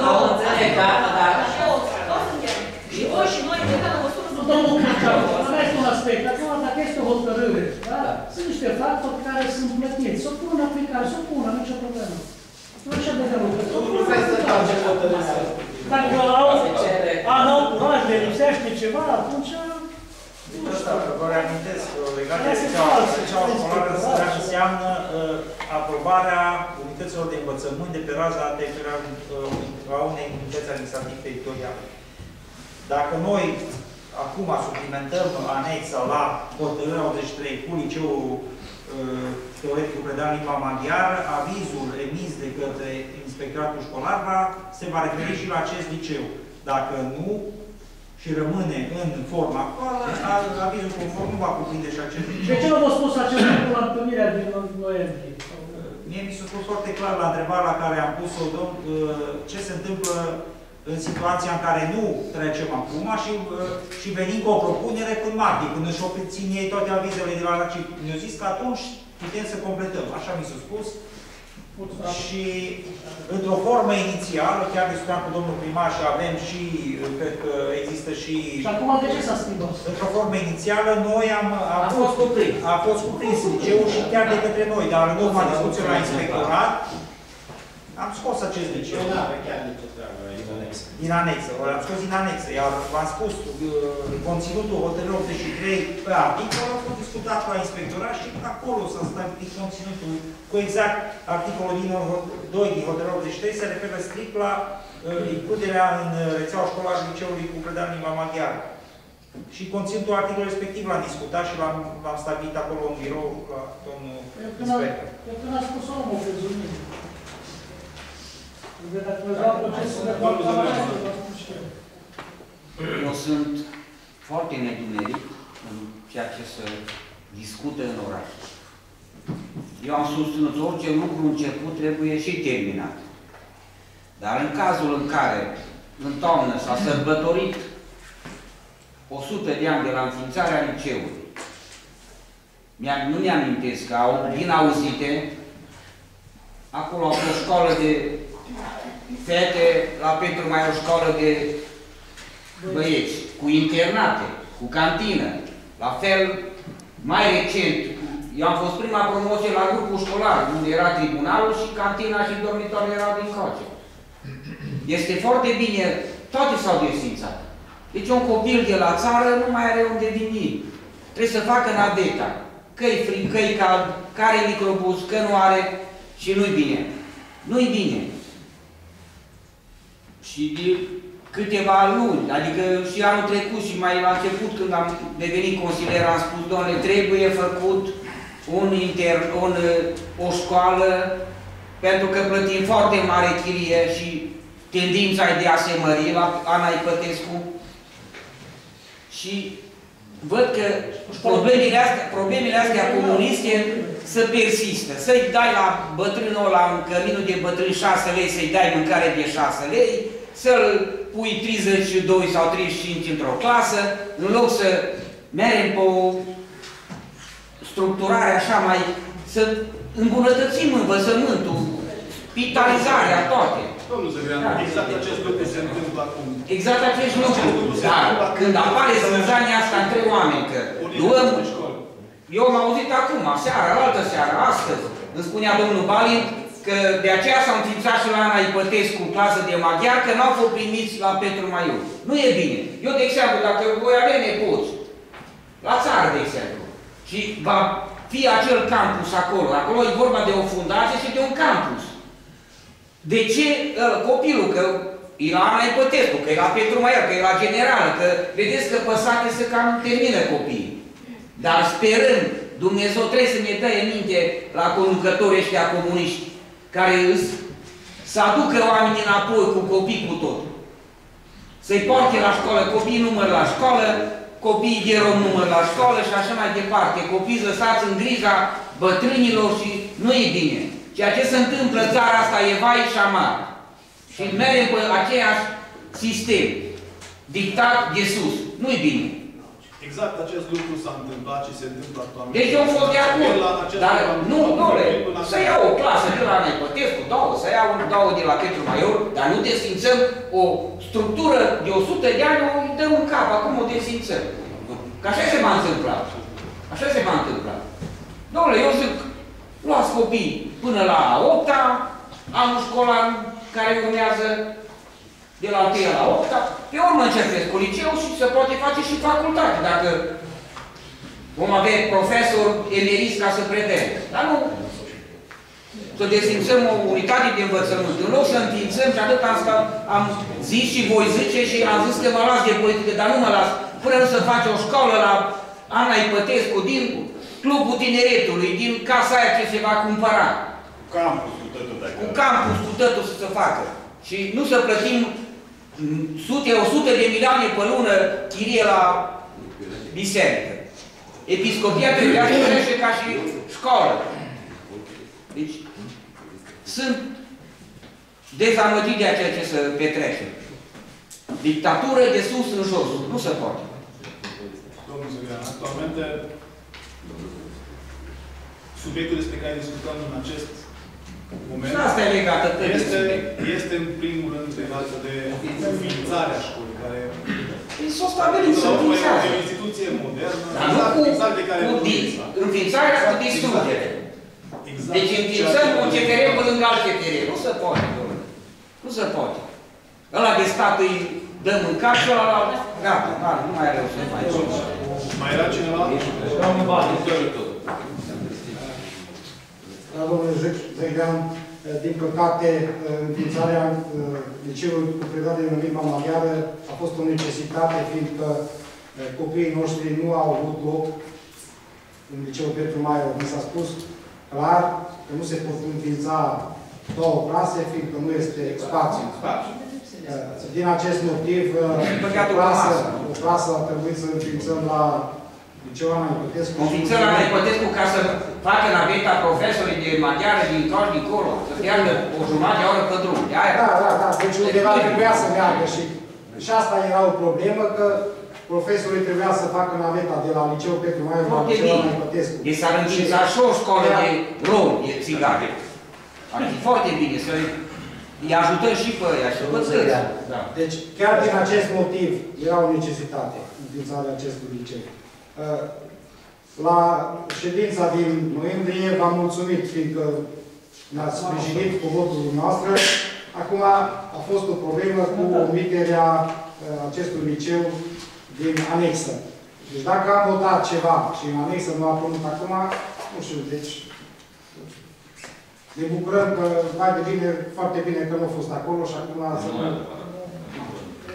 Am înțeleg, da, dar Și toți, toți suntem. Și voi și noi, în egală măsură, Nu, suntem. Domnul Criceanu, ăsta este un aspect. Acum, dacă este o hotărâre, da? sunt niște factori care sunt plătiți. Să o pun în aplicare, să o pună, nicio problemă. Nu așa de rău. Să o pun Nu în vrei să aplicare. trage hotărârea Dacă au, se cere. a, n-au curaj, le lipsește ceva, atunci... Asta, vă reamintesc, legat de Asta e liceaua fals, liceaua este școlară fals. înseamnă uh, aprobarea unităților de învățământ de pe raza teritorială uh, a unei unități administrative teritoriale. Dacă noi acum suplimentăm anexa la hotărârea 83 cu liceul uh, teoretic predat în limba maghiară, avizul emis de către inspectoratul școlar va, se va referi și la acest liceu. Dacă nu, și rămâne în forma actuală, a- avizul conform nu va cuprinde și acest De liceu. ce nu v-a spus acest lucru la întâlnirea din noiembrie? Mie mi s-a spus foarte clar la întrebarea la care am pus-o, domn, uh, ce se întâmplă în situația în care nu trecem acum și, uh, și venim cu o propunere până martie, când își obțin ei toate avizele de la RACI. Mi-au zis că atunci putem să completăm. Așa mi s-a spus. Și într-o formă inițială, chiar discutam cu domnul primar și avem și, uh, cred că există și Și acum de ce s-a schimbat? Într-o formă inițială, noi am, am A fost cuprins. a fost cuprins liceul și chiar de către noi, dar în urma discuției la inspectorat, am scos acest liceu. Nu avea chiar nicio treabă. aici, anexă. din anexă, l-am scos din anexă, iar v-am spus, uh, conținutul hotărârii 83 pe articol a fost discutat la inspectorat și acolo s-a stabilit conținutul cu exact articolul din 2 din hotărârea 83 se referă strict la uh, includerea în uh, rețeaua școlară a liceului cu predare în limba maghiară. Și conținutul articolului respectiv l-am discutat și l-am, l-am stabilit acolo în birou la domnul Eu când am, inspector. eu când am spus omul pe zumit. Dacă vă procesul de parlament, nu știu. Eu sunt foarte nedumerit în ceea ce se discută în oraș. Eu am susținut orice lucru început trebuie și terminat. Dar în cazul în care în toamnă s-a sărbătorit 100 de ani de la înființarea liceului, mi-am, nu mi-amintesc că au, din auzite, acolo a fost școală de fete, la Petru mai o școală de băieți, cu internate, cu cantină. La fel, mai recent, eu am fost prima promoție la grupul școlar, unde era tribunalul și cantina și dormitoarele erau din coace. Este foarte bine, toate s-au desfințat. Deci un copil de la țară nu mai are unde veni. Trebuie să facă naveta. Că-i frig, că-i cald, care microbus, că nu are și nu-i bine. Nu-i bine. Și de câteva luni, adică și anul trecut și mai la început când am devenit consilier am spus, doamne, trebuie făcut un inter, un, o școală pentru că plătim foarte mare chirie și tendința e de a se mări la Ana Ipătescu. Și văd că problemele astea, problemele astea comuniste să persistă. Să-i dai la bătrânul la în căminul de bătrân 6 lei, să-i dai mâncare de 6 lei, să-l pui 32 sau 35 într-o clasă, în loc să mergem pe o structurare așa mai, să îmbunătățim învățământul, spitalizarea, toate. Domnul Zăgreanu, Da. exact acest lucru se întâmplă acum. Exact acest lucru. Dar când apare zânzania asta între oameni, că luăm... Eu am auzit acum, seara, altă seară, astăzi, îmi spunea domnul Balin că de aceea s-au înființat și la Ana Ipătescu clasă de maghiar, că n-au fost primiți la Petru Maiu. Nu e bine. Eu, de exemplu, dacă voi avea nepoți, la țară, de exemplu, și va fi acel campus acolo, acolo e vorba de o fundație și de un campus. De ce uh, copilul, că e la Ana Ipătescu, că e la Petru Maier, că e la generală, că vedeți că păsate se cam termină copiii. Dar sperând, Dumnezeu trebuie să ne dă în minte la conducătorii ăștia comuniști, care îs, să aducă oamenii înapoi cu copii cu tot. Să-i poarte la școală, copiii număr la școală, copiii de rom număr la școală și așa mai departe. Copiii lăsați în grija bătrânilor și nu e bine. Ceea ce se întâmplă în țara asta e vai și amar. Și mergem pe aceeași sistem, dictat de sus. Nu e bine. Exact acest lucru s-a întâmplat și se întâmplă actualmente. Deci eu am fost de acord. La acest Dar lucru am nu, întâmplat nu, până să acum. iau o clasă de la Nepătescu, două, să iau două de la Petru Maior, dar nu desfințăm o structură de 100 de ani, o îi dăm în cap, acum o desfințăm. Că așa se va întâmpla. Așa se va întâmpla. Domnule, eu zic, luați copii până la 8 -a, anul școlar care urmează de la 1 la 8 -a, pe urmă începeți cu liceu și se poate face și facultate, dacă vom avea profesor emeriți ca să predea. Dar nu să desfințăm o unitate de învățământ. În loc să înființăm și atât am, stat, am zis și voi zice și am zis că mă las de politică, dar nu mă las. Până nu să faci o școală la Ana Ipătescu din Clubul Tineretului, din casa aia ce se va cumpăra. Campus cu totul dacă... Cu campus, cu totul să se facă. Și nu să plătim mm, sute, o sută de milioane pe lună chirie la biserică. Episcopia trebuia să crește ca și școală. Deci, sunt dezamăgit de ceea ce se petrece. Dictatură de sus în jos. Nu se poate. Domnul Zăgrean, actualmente subiectul despre care discutăm în acest moment Și asta e legată tot de este, subiect. este în primul rând legată de înființarea școlii, care Păi s-o stabilit, este se o, înființează. o instituție modernă, Dar nu exact, cu, exact de care cu vorbim. di- înființarea cu distrugere. Exact Deci ceea înființăm ce un vorbim. CTR pe lângă alt CTR. Nu se poate, domnule. Nu se poate. Ăla de stat îi dăm în cap și ăla la... Gata, gata, nu mai are rost să mai Mai era cineva? Domnul Bani. Da, domnule Zegrean, din păcate, înființarea uh, liceului cu predare în limba maghiară a fost o necesitate, fiindcă uh, copiii noștri nu au avut loc în liceul Petru Maior. Mi s-a spus clar că nu se pot înființa două clase, fiindcă nu este spațiu. Uh, Din acest motiv, uh, Băgat o o clasă, masă. o clasă a trebuit să înființăm la liceul Ana Ipătescu. Înființăm la Ipătescu ca să facă naveta profesorii de maghiară din Coș dincolo, să piardă o jumătate de oră pe drum. De aia. Da, da, da. Deci undeva trebuia să meargă și, și asta era o problemă, că profesorii trebuia să facă naveta de la Liceul Petru Maiu la Foarte Liceul bine. Ana Ipătescu. Deci s-ar înființa și o școală de romi, de țigane. Ar fi foarte bine să îi ajutăm și pe ăia și pe țări. Da. Deci, chiar din acest motiv, era o necesitate înființarea acestui liceu. Uh, La ședința din noiembrie v-am mulțumit, fiindcă ne-ați sprijinit cu votul noastră. Acum a fost o problemă cu omiterea uh, acestui liceu din anexă. Deci dacă am votat ceva și în anexă nu a apărut acum, nu știu, deci ne bucurăm că mai de bine, foarte bine că nu a fost acolo și acum să Nu mai e adevărat.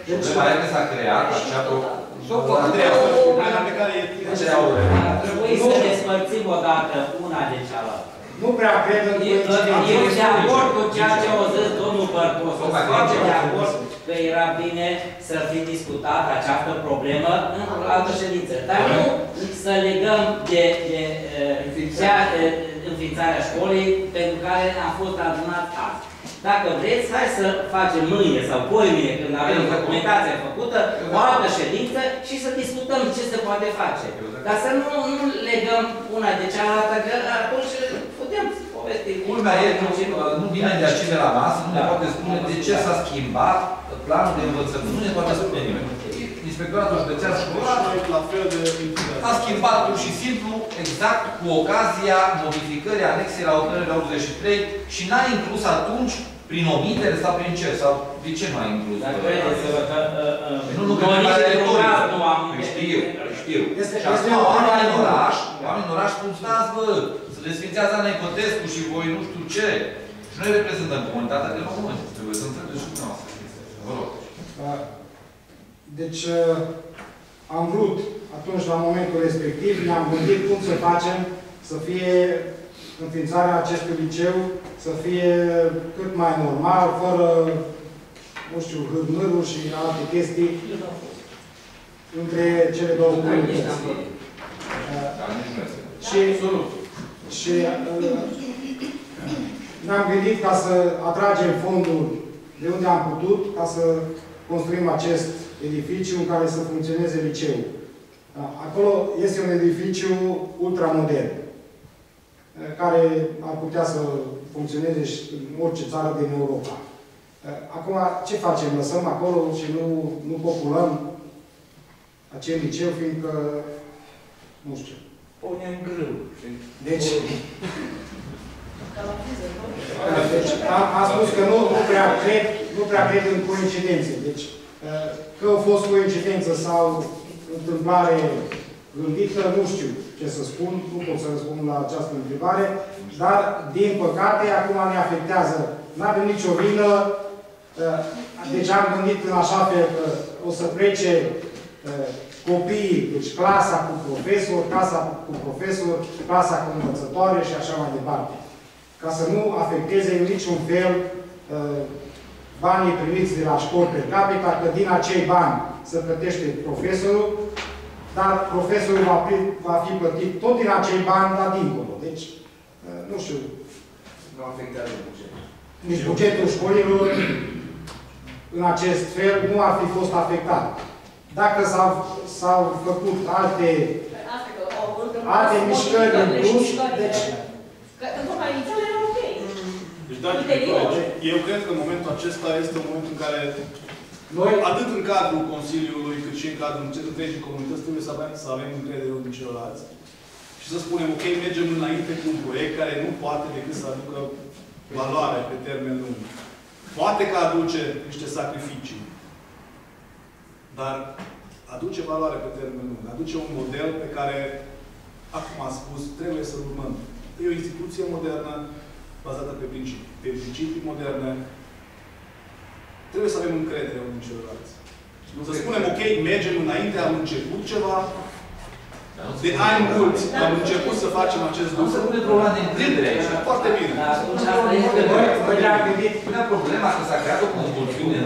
Deci, Problema este că s-a creat acea pro... S-o făcut. Andreea, o- problema pe care e Aceea o- Ar trebui să despărțim odată una de cealaltă. nu prea cred în Eu coincidențe. de acord cu ceea ce a zis domnul Bărtos. Sunt de acord că era bine să fi discutat această problemă într-o altă ședință. Dar nu să legăm de, de uh, cea, uh, înființarea școlii pentru care am fost adunat azi. Dacă vreți, hai să facem mâine sau poimine, când avem documentația făcută, o altă ședință și să discutăm ce se poate face. Dar să nu, nu legăm una de cealaltă, că atunci putem povesti. Culmea e că nu vine de aici de la masă, nu ne poate spune de ce s-a schimbat planul de învățământ. Nu ne poate spune nimeni. Inspectoratul Județean Școlar La fel de a schimbat pur și simplu exact cu ocazia modificării anexei la hotărârea 83 și n-a inclus atunci prin omitere sau prin ce? Sau de ce nu a inclus? Dar credeți-vă că Păi nu, nu, noi că nici e într-un retorică. caz nu am... Păi știu, păi știu. Este- și acum este o oamenii în problemă. oraș, oamenii în oraș spun, stați bă, să desfințează Ana Ipătescu și voi nu știu ce. Și noi reprezentăm comunitatea de români. Trebuie să înțelegeți și dumneavoastră. Vă rog. Uh, Deci, uh, am vrut, atunci, la momentul respectiv, ne-am gândit cum să facem să fie înființarea acestui liceu, să fie cât mai normal, fără, nu știu, hârnâruri și alte chestii între cele două comunități. Uh, Dar nici nu este. Și, și uh, ne-am gândit ca să atragem fondul de unde am putut, ca să construim acest edificiu în care să funcționeze liceul. Da, Acolo este un edificiu ultramodern, uh, care ar putea să funcționeze și în orice țară din Europa. Uh, Acum, ce facem? Lăsăm acolo și nu, nu populăm acel liceu, fiindcă, nu știu, Punem grâu. deci, deci am, am spus că nu, nu, prea cred, nu prea cred în coincidențe. Deci, uh, că a fost coincidență sau întâmplare gândită, nu știu ce să spun, nu pot să răspund la această întrebare, dar, din păcate, acum ne afectează. Nu avem nicio vină, uh, deci am gândit în așa fel că o să plece uh, copiii, deci clasa cu profesor, clasa cu profesor, clasa cu învățătoare și așa mai departe. Ca să nu afecteze în niciun fel uh, banii primiți de la școli pe capita, că din acei bani se plătește profesorul, dar profesorul va, fi, va fi plătit tot din acei bani, dar dincolo. Deci, uh, nu știu, Nu afectează bugetul. nici bugetul școlilor în acest fel nu ar fi fost afectat. Dacă s-au făcut alte, Asta că au avut alte mișcări în plus, deci Că în forma inițială era ok. Deci, dragi Ulterior. colegi, eu cred că în momentul acesta este un moment în care Noi, atât în cadrul Consiliului, cât și în cadrul întregii comunități, trebuie să avem, să avem încredere unii în celorlalți și să spunem, ok, mergem înainte cu un proiect care nu poate decât să aducă valoare pe termen lung. Poate că aduce niște sacrificii, dar aduce valoare pe termen lung. Aduce un model pe care, acum am spus, trebuie să urmăm. E o instituție modernă, bazată pe principii, pe principii moderne. Trebuie să avem încredere unii în celorlalți. Să spunem, ok, mergem înainte, am început ceva, de ani mulți am început să facem acest Nu lucru. se pune problema de încredere aici. Foarte bine. Dar atunci asta este noi, noi ne-am gândit Punea problema că s-a creat o convulsiune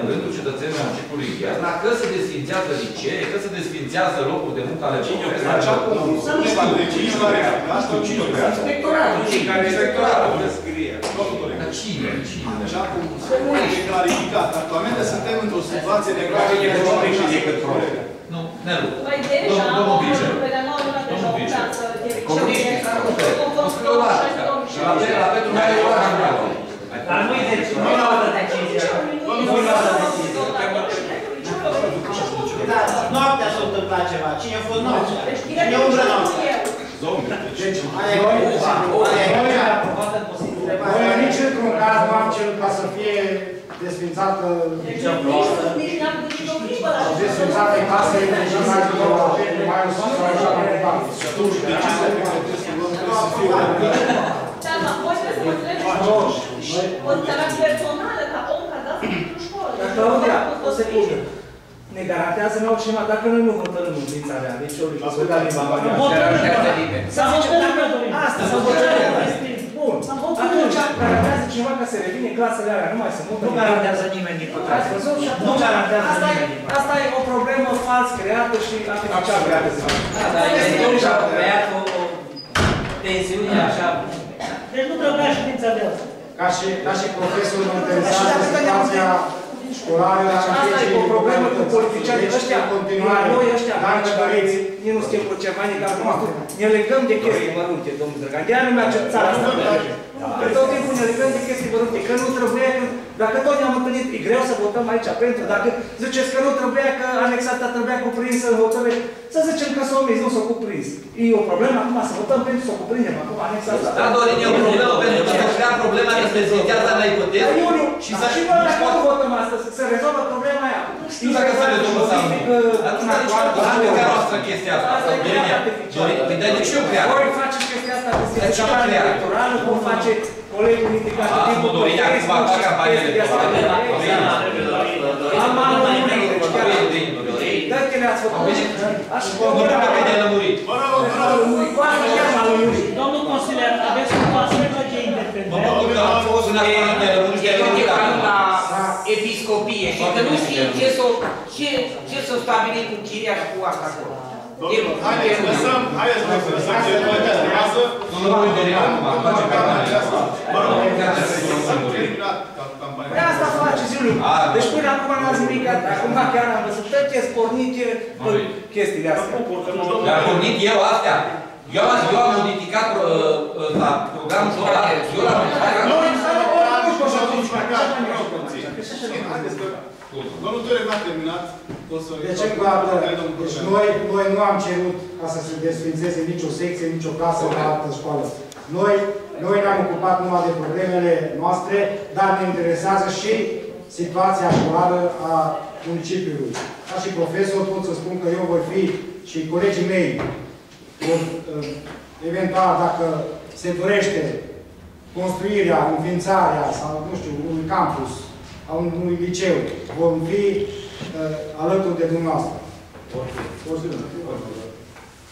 în rândul cetățenilor municipiului Gheazna, că se desfințează licee, că se desfințează locuri de muncă ale profesorilor. Acea convulsiune de cine care asta cine o creează? Inspectoratul, cei care inspectoratul de scrie. Dar cine? Cine? Acea convulsiune e clarificat. Actualmente suntem într-o situație de Mai bine probe și decât probe. Nu, Nelu. Păi deja, Domnul- domnul vice. pe la nouă luna deja Domnul vice. optat să Comuniștii s-ar rupe. O scriu la Și la Petru, la Petru mai e o Dar nu-i deci, nu-i luată decizie. Nu-i luată decizie. Da, noaptea s-a întâmplat ceva. Cine a fost noaptea? Cine umbră noaptea? Zombi. Deci, Aia e noi, ceva. noi, Aia e noi, ceva. noi nici într-un caz nu am cerut ca să fie desfințată, Deci nici n-am gândit o clipă la ce desfințate casele de gimnaziu de la Petru, mai ales sau așa mai departe. Și atunci decizia pe care trebuie să o luăm trebuie să fie una Dar la voi trebuie să mă înțelegeți poziția mea personală ca om care a dat pentru școală. Dar Claudia, o secundă. Ne garantează în orice mai, dacă noi nu hotărâm înființarea liceu, și o să dea limba maghiară. Garantează nimeni. Să hotărâm, asta, să hotărâm. Bun. Am hotărât. Atunci garantează cineva că se revine clasele alea, nu mai se mută. Nu garantează nimeni din păcate. Ați văzut? Și Nu atunci, garantează asta e, nimeni din păcate. asta e o problemă fals creată și artificial creată. să zic. Da, dar eventual și-a creat o, o tensiune așa. Deci nu trebuia ședința de asta. Ca și, ca și profesor mă interesează situația școlară la Asta e o problemă cu politicianii Deci, ăștia. în continuare, Noi ăștia, dacă dacă doriți, nici nu suntem procevani, dar acum ne legăm de chestii mărunte, domnul Drăgan. De aia nu mi-a acceptat țara asta. Că tot timpul ne legăm de chestii mărunte, că nu trebuia, că dacă tot ne-am întâlnit, e greu să votăm aici pentru, dacă ziceți că nu trebuia, că anexata trebuia cuprinsă în hotărâre, să zicem că s-o omis, nu s-o cuprins. E o problemă acum să votăm pentru să o cuprindem acum anexata. Da, Dorin, e o problemă pentru că se crea problema că se zicează la ipoteză Dar Iuliu, și să și noi dacă nu votăm astăzi, se rezolvă problema aia. știu dacă se rezolvă sau nu. Atunci de ce nu putem pe noastră chestia asta? Asta e Dorin, creat artificial. Dorin, păi de ce o creat? Ori face chestia asta de Dar ce campanie creat? electorală, cum face colegul indicat de Ah, timpul nu, Dorin, acum va face campanie electorală. Am am lămurit, deci chiar. Dă-te le-ați făcut. Așa că Nu cred că ne-ai lămurit. Cu asta chiar m-am lămurit. Domnul consilier, aveți un pasătă de independent. Până acum ne-ai lămurit. E tot eram la episcopie și că nu știm ce să ce, ce să stabilim cu chiriaș și cu asta acolo. Domnul, haideți să lăsăm, haideți să lăsăm ce urmează. Nu lămurim Dorin acum, face campanie. Mă rog, Chiar trebuie să s-a lămurim. terminat campania. Păi asta face, Zilu. A, Deci până acum n-ați nimic, acum chiar am văzut tot ce-s pornit e pe chestiile astea. Dar pornit eu astea. Eu am, eu am modificat uh, uh, la programul școlar. Eu l-am modificat. Nu, nu, nu, nu, nu, nu, Haideți că domnul Ture n-a terminat. O să Deci, încă o dată, deci noi, noi nu am cerut ca să se desfințeze nicio secție, nicio clasă la altă școală. Noi, noi ne-am ocupat numai de problemele noastre, dar ne interesează și situația școlară a municipiului. Ca și profesor pot să spun că eu voi fi și colegii mei, vor, uh, eventual dacă se dorește construirea, înființarea sau, nu știu, unui campus, a unui liceu, vom fi uh, alături de dumneavoastră.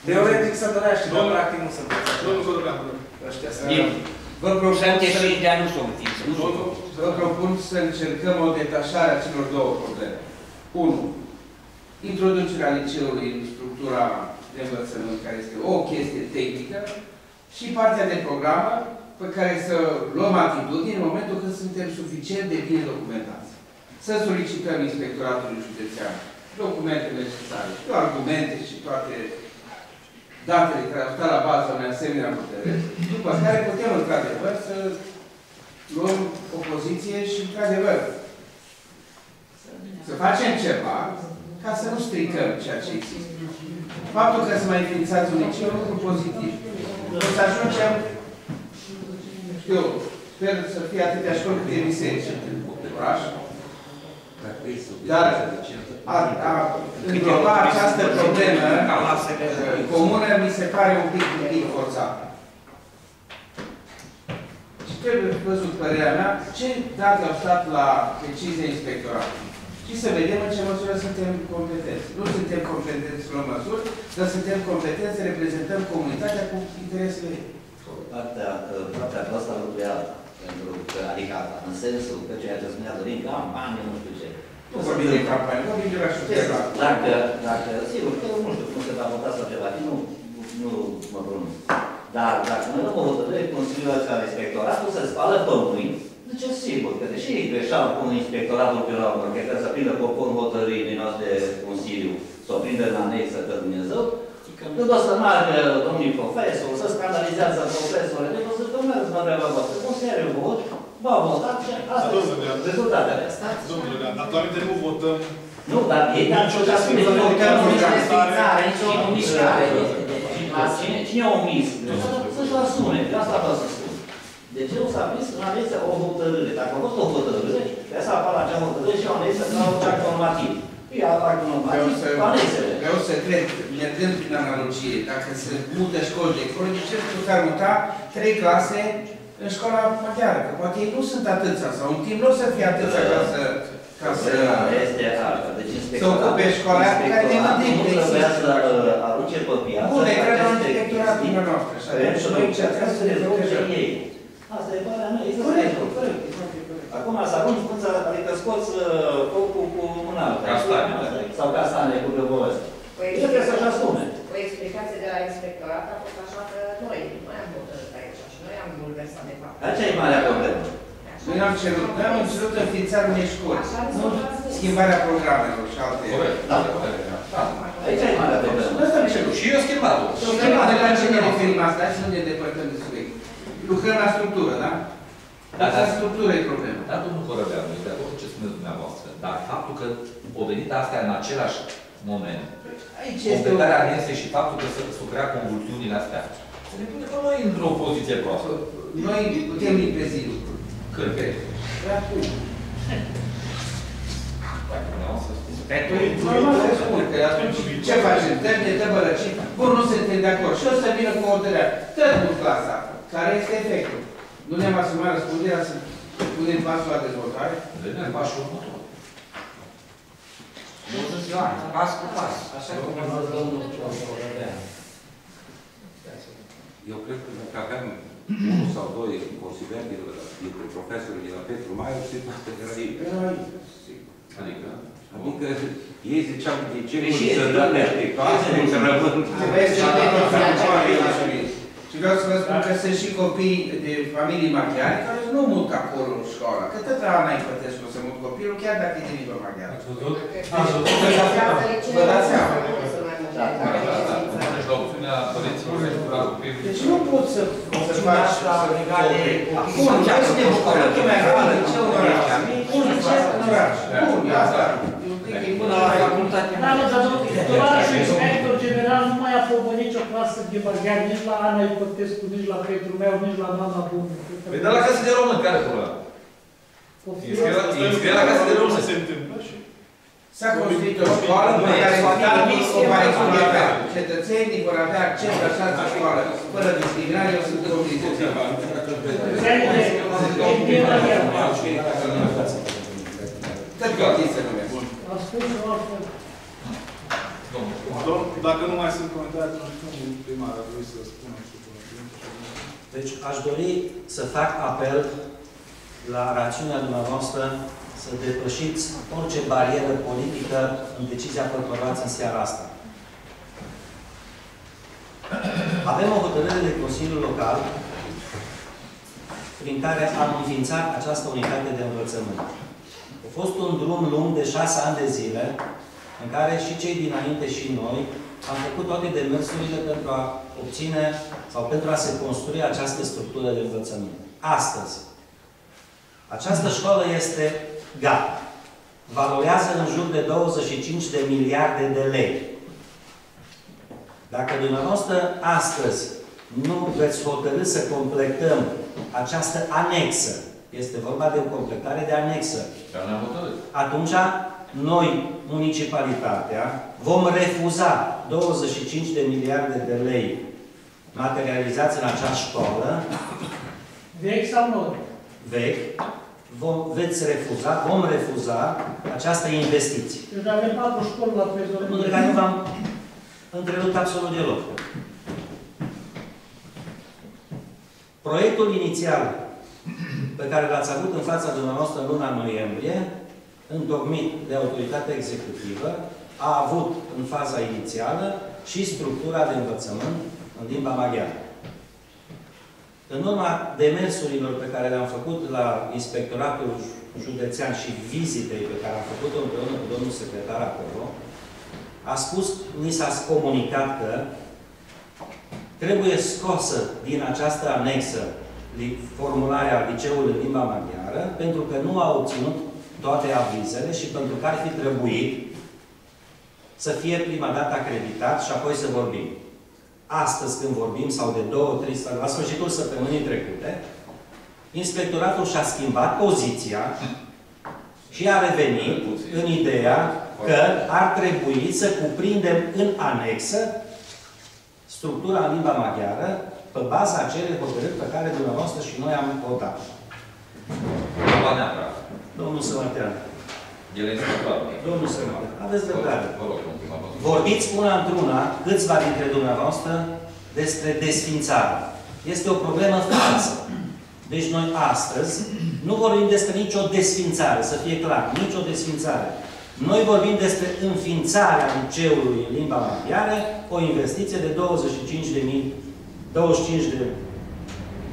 Teoretic se dorește, dar practic nu se dorește. Domnul Codorean, Ăștia sunt. Bine. Vă propun și de nu sunt înființă. Nu sunt. Vă propun să încercăm o detașare a celor două probleme. 1. Introducerea liceului în structura de învățământ, care este o chestie tehnică, și partea de programă pe care să luăm atitudine în momentul când suntem suficient de bine documentați. Să solicităm inspectoratului județean documentele necesare, și argumente și toate datele care au stat la baza unei asemenea hotărâri, după care putem, într-adevăr, să luăm o poziție și, într-adevăr, să facem ceva ca să nu stricăm ceea ce există. Faptul că să mai înființați un liceu e un lucru pozitiv. O să ajungem, știu, sper să fie atâtea școli câte biserici în oraș, dar a, a îngloba această problemă comună mi se pare un pic, un pic forțat. Și trebuie văzut părerea mea ce date au stat la decizia inspectoratului. Și să vedem în ce măsură suntem competenți. Nu suntem competenți să luăm măsuri, dar suntem competenți să reprezentăm comunitatea cu interesele ei. Partea, partea asta lucruie alta. Pentru că, adică alta, în sensul că ceea ce spunea Dorin, campanie, nu știu ce. Nu vorbim de campanie, vorbim de la șutera. Dacă, dacă, sigur, că nu știu cum se va vota sau ceva, nu, nu mă pronunț. Dar dacă noi luăm o hotărâre, Consiliul ăsta, inspectoratul se spală pe mâini. Deci, sigur, că deși e greșeală cu inspectoratul pe la urmă, că trebuie să prindă conform hotărârii noastre de Consiliu, să o prindă în anexă că Dumnezeu, când o să meargă domnii profesor, să scandalizează profesorii, deci o să merg mă treaba voastră. Consiliul vot, va vota și asta sunt rezultatele. Domnule Lean, actualmente nu votăm Nu, dar ei dar ce să spune, nu votăm nici desfințare, nici o mișcare. Cine, cine a omis? Să-și o asume, de asta vreau să spun. De ce nu s-a prins în anexă o hotărâre? Dacă a fost o hotărâre, trebuie să apară acea hotărâre și o anexă ca un act normativ. Păi, act Vreau normativ, să, anexele. vreau să cred, mergând prin analogie, dacă se mută școli de acolo, de ce nu s-ar muta trei clase în școala maghiară? Că poate ei nu sunt atâția, sau în timp nu o să fie atâția ca să... Ca să... Problema este alta. Deci Să ocupe școala aia pe care ne gândim nu că trebuia există. să uh, arunce pe piață. Bun, e cred la aceste inspectoratul chestii, noastră. și Vrem atunci să noi încercăm să încercăm să rezolve rezolvăm. ei. Asta e părerea mea. Este Corect, corect. Corect. Acum să arunci frunza, adică scoți uh, focul cu mâna alta. Castane, da. Sau castane cu grăbul ăsta. Păi, El trebuie să-și asume. O explicație de la inspectorat a fost așa că noi, noi am hotărât aici și noi am bulversat de fapt. Dar ce e marea problemă? Noi am cerut, noi am cerut înființarea unei școli, Așa nu rezolvați. schimbarea programelor și alte. Corect. Da. Da. Aici e marea problemă. Asta am cerut. Și eu schimbat-o. Și noi de la ce ne referim asta? Hai să nu ne depărtăm de subiect. Lucrăm la structură, da? Da, Asta da. structură e problema. Dar domnul Corăbeanu, e de acord cu ce spuneți dumneavoastră, dar faptul că au venit astea în același moment, Aici este o... completarea anesei și faptul că se- s-au creat convulsiunile astea, se ne pune pe noi într-o poziție proastă. Noi putem limpezi lucruri. Când? De acum. Dacă dumneavoastră spuneți. Normal să spun că atunci ce facem? Dăm de tăbărăcit? Bun, nu suntem de acord. Și o să vină cu hotărârea. Dăm cu clasa. Care este efectul? Nu ne-am asumat răspunderea să punem pasul la dezvoltare? Vedem pașul următor. Ioan, pas cu pas. Așa cum a zis domnul Corăbeanu. Eu cred că dacă aveam unul sau doi consileri dintre profesorii de la Petru Maiu, situația era liber. Adică, Adică ei ziceau de ce Păi nu și să este, dăm domnule. niște clase, să rămân... Trebuie să ne Și vreau să vă spun că sunt și copii de familii maghiare care nu mut acolo în școală. Că tot la Ana Ipătescu să mut copilul, chiar dacă e de limbă maghiară. Ați văzut? Vă dați seama. Da, da, da, da. deci la opțiunea părinților pentru la copilul. Deci nu pot să să Opțiunea faci asta să legată de Bun, ce să ne bucurăm? Ce mai rară? Ce un oraș? Bun, ce un oraș? Bun, asta. Până la facultate. Da, mă, dar tovarășul inspector general nu mai aprobă nicio clasă de maghiar, nici la Ana Ipătescu, nici la Petru meu, nici la mama bună. Păi de la casă de român, care e problema? Inscrie la casă de român. se întâmplă și S-a construit o școală în care statul o va explica. Cetățenii vor avea acces la această școală, fără discriminare, eu sunt convins. Tot gătiți să numesc. A spus o altfel. Domn, dacă nu mai sunt comentarii, atunci domnul primar ar trebui să spună și până Deci aș dori să fac apel la rațiunea dumneavoastră să depășiți orice barieră politică în decizia pe care o luați în seara asta. Avem o hotărâre de Consiliul Local prin care am înființat această unitate de învățământ. A fost un drum lung de șase ani de zile în care și cei dinainte și noi am făcut toate demersurile pentru a obține sau pentru a se construi această structură de învățământ. Astăzi, această școală este gata. Valorează în jur de 25 de miliarde de lei. Dacă dumneavoastră astăzi nu veți hotărâ să completăm această anexă, este vorba de o completare de anexă, Dar ne-am hotărât. atunci noi, municipalitatea, vom refuza 25 de miliarde de lei materializați în acea școală Vechi sau noi? vechi, vom, veți refuza, vom refuza această investiție. Deci avem patru școli la trezor. În care nu v-am întrerupt absolut deloc. Proiectul inițial pe care l-ați avut în fața dumneavoastră în luna noiembrie, întocmit de autoritatea executivă, a avut în faza inițială și structura de învățământ în limba maghiară. În urma demersurilor pe care le-am făcut la Inspectoratul Județean și vizitei pe care am făcut-o împreună cu domnul secretar acolo, a spus, ni s-a comunicat că trebuie scosă din această anexă li- formularea liceului în limba maghiară, pentru că nu a obținut toate avizele și pentru că ar fi trebuit să fie prima dată acreditat și apoi să vorbim. Astăzi, când vorbim, sau de două, trei, sau la sfârșitul săptămânii trecute, inspectoratul și-a schimbat poziția și a revenit în ideea că ar trebui să cuprindem în anexă structura în limba maghiară pe baza acelei hotărâri pe care dumneavoastră și noi am votat. Nu neapărat. Domnul Sămătean. El este clar. Domnul Sămătean. Aveți dreptate. Vă rog, domnul primar. Vorbiți una într-una, câțiva dintre dumneavoastră, despre desfințare. Este o problemă falsă. Deci noi astăzi nu vorbim despre nicio desfințare, să fie clar, nicio desfințare. Noi vorbim despre înființarea liceului în limba maghiară, o investiție de 25 de, mii, 25 de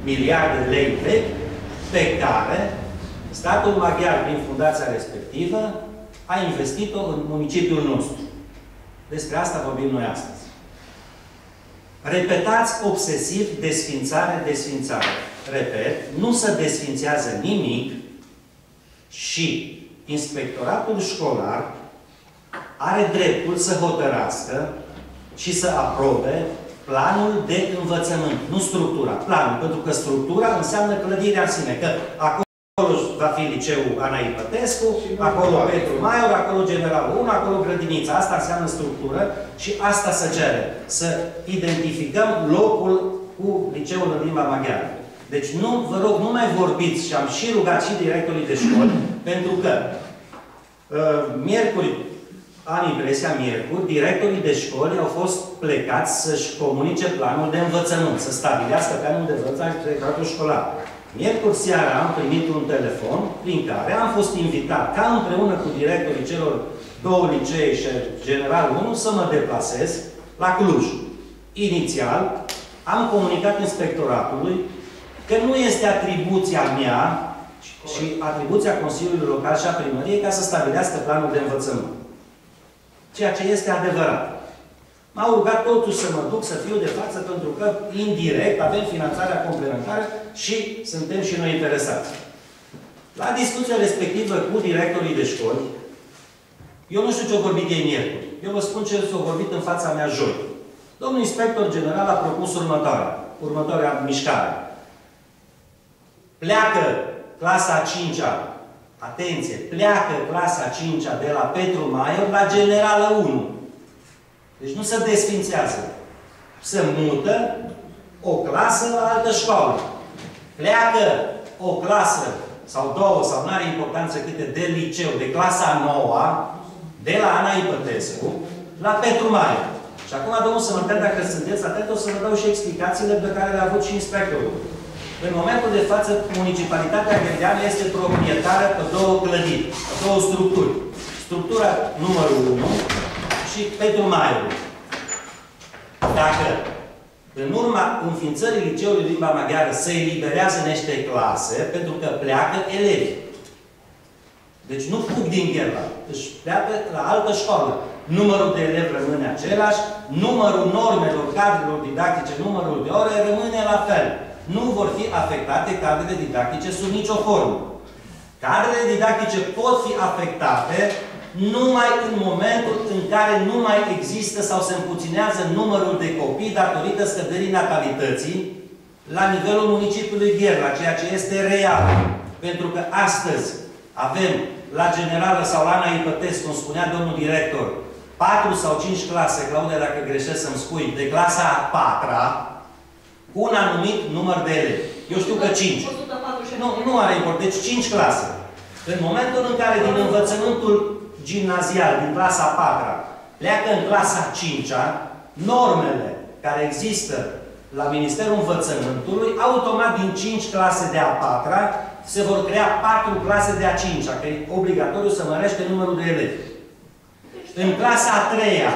miliarde de lei vechi, pe care statul maghiar, prin fundația respectivă, a investit-o în municipiul nostru. Despre asta vorbim noi astăzi. Repetați obsesiv desfințare, desfințare. Repet, nu se desfințează nimic și inspectoratul școlar are dreptul să hotărască și să aprobe planul de învățământ, nu structura. Planul, pentru că structura înseamnă clădirea în sine, că acolo va fi liceul Ana Ipătescu, acolo Petru Maior, acolo Generalul 1, acolo grădinița. Asta înseamnă structură și asta se cere. Să identificăm locul cu liceul în limba maghiară. Deci nu, vă rog, nu mai vorbiți și am și rugat și directorii de școli, pentru că uh, miercuri, am impresia miercuri, directorii de școli au fost plecați să-și comunice planul de învățământ, să stabilească planul de învățământ școlar. Miercuri seara am primit un telefon prin care am fost invitat ca împreună cu directorii celor două licee și general 1 să mă deplasez la Cluj. Inițial, am comunicat inspectoratului că nu este atribuția mea și atribuția Consiliului Local și a primăriei ca să stabilească planul de învățământ. Ceea ce este adevărat. M-au rugat totuși să mă duc, să fiu de față, pentru că indirect avem finanțarea complementară și suntem și noi interesați. La discuția respectivă cu directorii de școli, eu nu știu ce au vorbit ei miercuri. Eu vă spun ce s-au vorbit în fața mea joi. Domnul inspector general a propus următoarea, următoarea mișcare. Pleacă clasa 5-a, atenție, pleacă clasa 5-a de la Petru Maior la Generală 1. Deci nu se desfințează. Se mută o clasă la altă școală. Pleacă o clasă sau două, sau nu are importanță câte, de liceu, de clasa 9 de la Ana Ipătescu, la Petru Maior. Și acum, domnul să mă întreb dacă sunteți atent, o să vă dau și explicațiile pe care le-a avut și inspectorul. În momentul de față, municipalitatea Gândeană este proprietară pe două clădiri, pe două structuri. Structura numărul 1 și Petru Maior. Dacă în urma înființării liceului limba maghiară se eliberează niște clase, pentru că pleacă elevi. Deci nu fug din gherla, își pleacă la altă școală. Numărul de elevi rămâne același, numărul normelor, cadrelor didactice, numărul de ore rămâne la fel nu vor fi afectate cadrele didactice sub nicio formă. Cadrele didactice pot fi afectate numai în momentul în care nu mai există sau se împuținează numărul de copii datorită scăderii natalității la nivelul municipiului Gherla, ceea ce este real. Pentru că astăzi avem la generală sau la Ana Ipătescu, cum spunea domnul director, 4 sau 5 clase, Claudia, dacă greșesc să-mi spui, de clasa a 4 cu un anumit număr de elevi. Eu știu că 5. Nu, nu are importanță. Deci 5 clase. În momentul în care din învățământul gimnazial, din clasa 4 pleacă în clasa 5-a, normele care există la Ministerul Învățământului, automat din 5 clase de a 4 se vor crea 4 clase de a 5-a, că e obligatoriu să mărește numărul de elevi. În clasa a 3-a,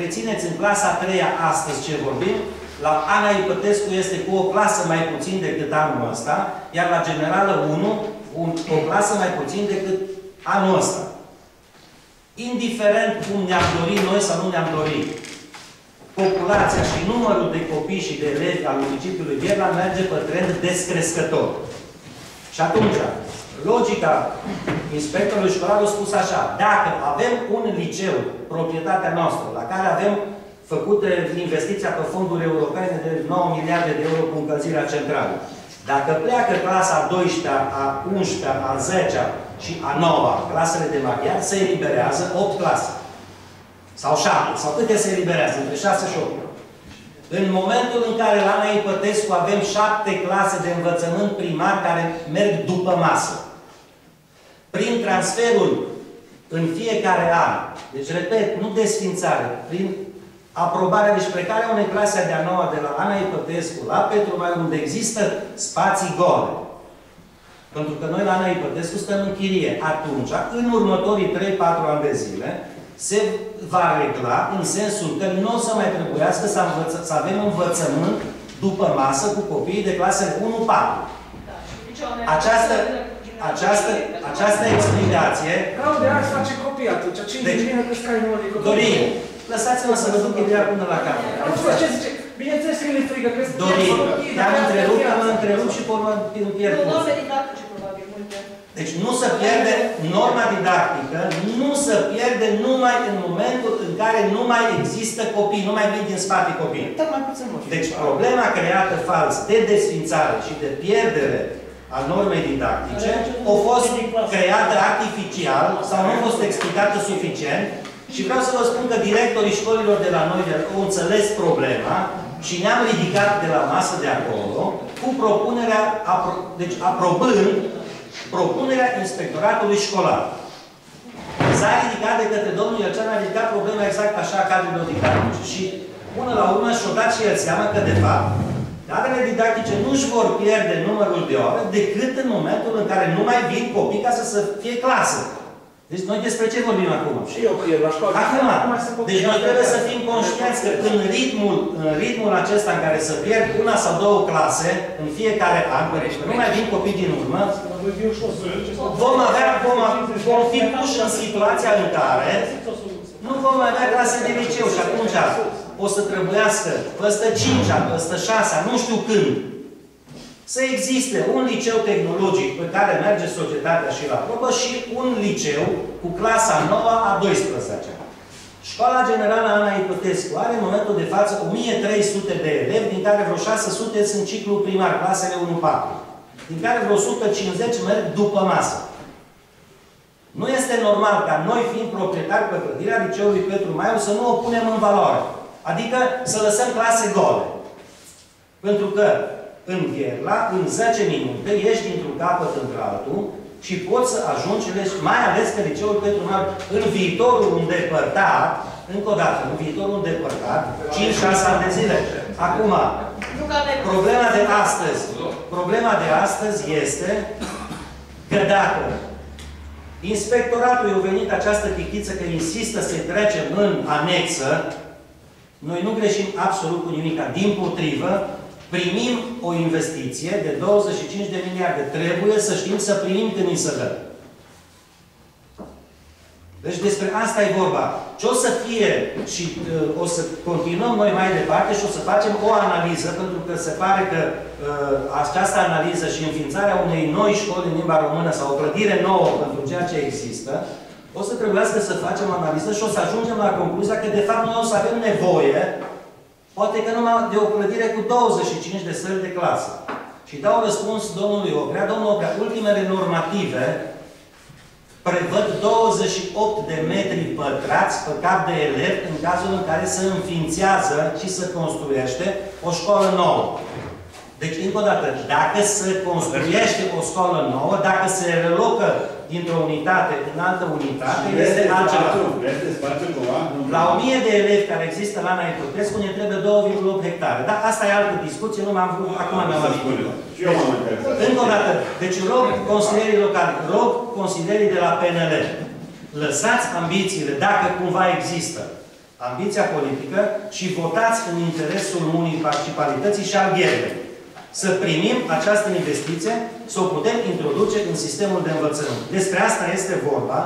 rețineți în clasa a 3-a astăzi ce vorbim, la Ana Ipătescu este cu o clasă mai puțin decât anul ăsta, iar la Generală 1 un, o clasă mai puțin decât anul ăsta. Indiferent cum ne-am dorit noi sau nu ne-am dorit, populația și numărul de copii și de elevi al municipiului Gherla merge pe trend descrescător. Și atunci, logica inspectorului școlar a spus așa, dacă avem un liceu, proprietatea noastră, la care avem făcută investiția pe fonduri europene de 9 miliarde de euro cu încălzirea centrală. Dacă pleacă clasa a 12-a, a 11-a, a 10-a și a 9-a, clasele de maghiar, se eliberează 8 clase. Sau 7. Sau câte se eliberează? Între 6 și 8. În momentul în care la Ana Ipătescu avem 7 clase de învățământ primar care merg după masă. Prin transferul în fiecare an, deci repet, nu desfințare, prin aprobarea, deci plecarea unei clase de-a noua de la Ana Ipătescu la Petru Mai, unde există spații gole. Pentru că noi la Ana Ipătescu stăm în chirie. Atunci, în următorii 3-4 ani de zile, se va regla în sensul că nu o să mai trebuiască să, învăță, să avem învățământ după masă cu copiii de clasele 1-4. Această, această, această explicație... Vreau de azi face copii atunci. Ce Deci, bine că scai nu adică Dorin, lăsați-mă să vă duc ideea până la capăt. Ce zice? Bineînțeles că mi-e frică, crezi că... Dorin, te-am întrerupt, am întrerupt și pe urmă îmi pierd Nu, cursul. norme didactice, probabil, multe. Deci nu se pierde norma didactică, nu se pierde numai în momentul în care nu mai există copii, nu mai vin din spate copii. Deci problema creată fals de desfințare și de pierdere a normei didactice a fost creată artificial sau nu a fost explicată suficient și vreau să vă spun că directorii școlilor de la noi au înțeles problema și ne-am ridicat de la masă de acolo cu propunerea, apro deci aprobând propunerea inspectoratului școlar. S-a ridicat de către domnul Iorcean, a ridicat problema exact așa a cadrelor didactice. Și până la urmă și-o dat și el seama că, de fapt, cadrele didactice nu își vor pierde numărul de ore decât în momentul în care nu mai vin copii ca să, să fie clasă. Deci noi despre ce vorbim acum? Și eu pierd la școală. Acum, deci noi trebuie să fim conștienți că în ritmul, în ritmul acesta în care să pierd una sau două clase în fiecare an, că nu mai vin copii din urmă, vom avea, vom, vom fi puși în situația în care nu vom mai avea clase de liceu și atunci o să trebuiască peste 5 ani, peste 6 ani, nu știu când, să existe un liceu tehnologic pe care merge societatea și la probă și un liceu cu clasa 9 a 12 -a. Școala Generală Ana Ipătescu are în momentul de față 1300 de elevi, din care vreo 600 sunt ciclu primar, clasele 1-4, din care vreo 150 merg după masă. Nu este normal ca noi, fiind proprietari pe clădirea liceului Petru Maiu, să nu o punem în valoare. Adică să lăsăm clase gole. Pentru că în Gherla, în 10 minute, ieși dintr-un capăt într-altul și poți să ajungi, mai ales că liceul Petru Maiu, în viitorul îndepărtat, încă o dată, în viitorul îndepărtat, 5-6 ani de zile. Acum, problema de astăzi, problema de astăzi este că dacă inspectoratul a venit această chichiță că insistă să-i trecem în anexă, noi nu greșim absolut cu nimic. Din potrivă, primim o investiție de 25 de miliarde. Trebuie să știm să primim când ni se dă. Deci despre asta e vorba. Ce o să fie și uh, o să continuăm noi mai departe și o să facem o analiză, pentru că se pare că uh, această analiză și înființarea unei noi școli în limba română sau o clădire nouă pentru ceea ce există, o să trebuiască să facem analiză și o să ajungem la concluzia că de fapt noi o să avem nevoie, poate că numai de o clădire cu 25 de săli de clasă. Și dau răspuns domnului Oprea. Domnul Oprea, ultimele normative prevăd 28 de metri pătrați pe cap de elev în cazul în care se înființează și se construiește o școală nouă. Deci, încă o dată, dacă se construiește o școală nouă, dacă se relocă dintr-o unitate în altă unitate, este altceva. La 1000 de elevi care există la Ana Ipotescu, ne trebuie 2,8 hectare. Dar asta e altă discuție, nu m-am vrut, acum mi-am amintit. Încă o dată, deci rog consilierii locali, rog consilierii de la PNL, lăsați ambițiile, dacă cumva există, ambiția politică și votați în interesul municipalității și al gherei să primim această investiție, să o putem introduce în sistemul de învățământ. Despre asta este vorba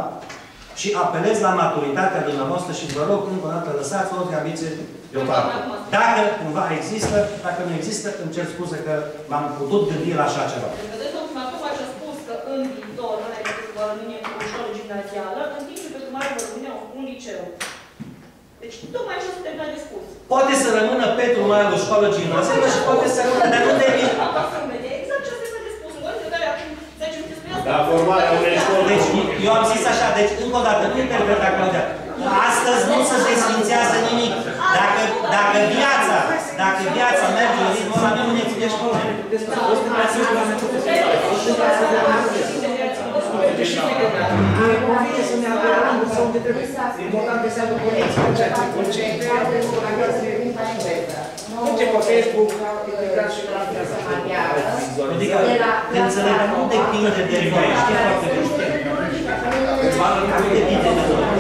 și apelez la maturitatea dumneavoastră și vă rog încă o dată lăsați orice ambiție deoparte. Dacă cumva există, dacă nu există, îmi cer scuze că m-am putut gândi la așa ceva. Vedeți, domnul acum a spus că în viitor, în va rămâne o școală gimnazială, în timp ce pentru mare va rămâne un liceu. Deci, tocmai așa se termină de spus. Poate să rămână Petru mai o școală gimnazială și poate să rămână, dar nu devine. Exact ce se termină de spus. În momentul în care acum 10 minute spunea Da, formarea unei școli. Deci, eu am zis așa, deci, încă o dată, nu interpreta Claudia. Astăzi nu se desfințează nimic. Dacă, dacă viața, dacă viața merge în ritmul ăla, nu ne putem spune. Convine să ne aderăm sau de trebuie. Important este să conexiune ceea ce concepe, Merge pe Facebook, uitați și la viața maghiară. Adică, te înțeleg, nu depinde de noi, știi foarte bine. Nu depinde de noi.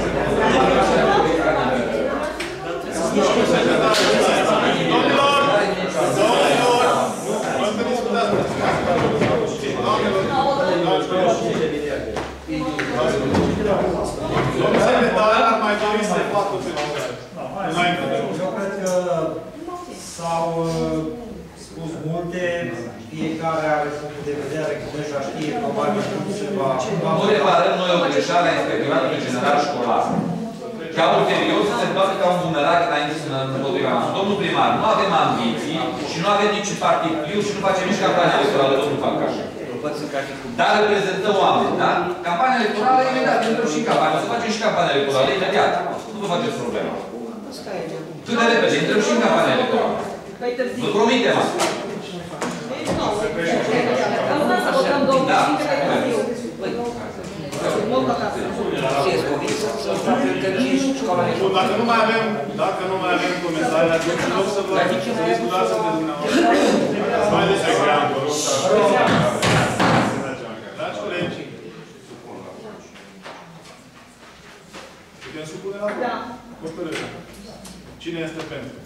Domnul secretar ar mai dori să facă pe Înainte de Eu cred că s-au uh, spus multe, fiecare are punctul de vedere, că deja știe probabil cum se va... Nu reparăm noi o greșeală a Inspectoratului General Școlar. Ca ulterior să se întoarcă ca un bumerang înainte să împotriva noastră. Domnul primar, nu avem ambiții și nu avem nici partid. Pliu și nu facem nici campanie electorală, domnul Fancașa. Dar reprezentăm oameni, da? Campania electorală, imediat, intrăm și în campanie. O să facem și campania electorală, imediat. Nu vă faceți problema. Cât de repede, intrăm și în campania electorală. Vă promitem asta. Am să votăm două Da. Bun, dacă nu mai avem, dacă nu mai avem comentarii, atunci vreau să vă să discutați între dumneavoastră. Mai de secret, vă rog. Dragi colegi, putem supune la vot? Da. Hotărâre. Cine este pentru?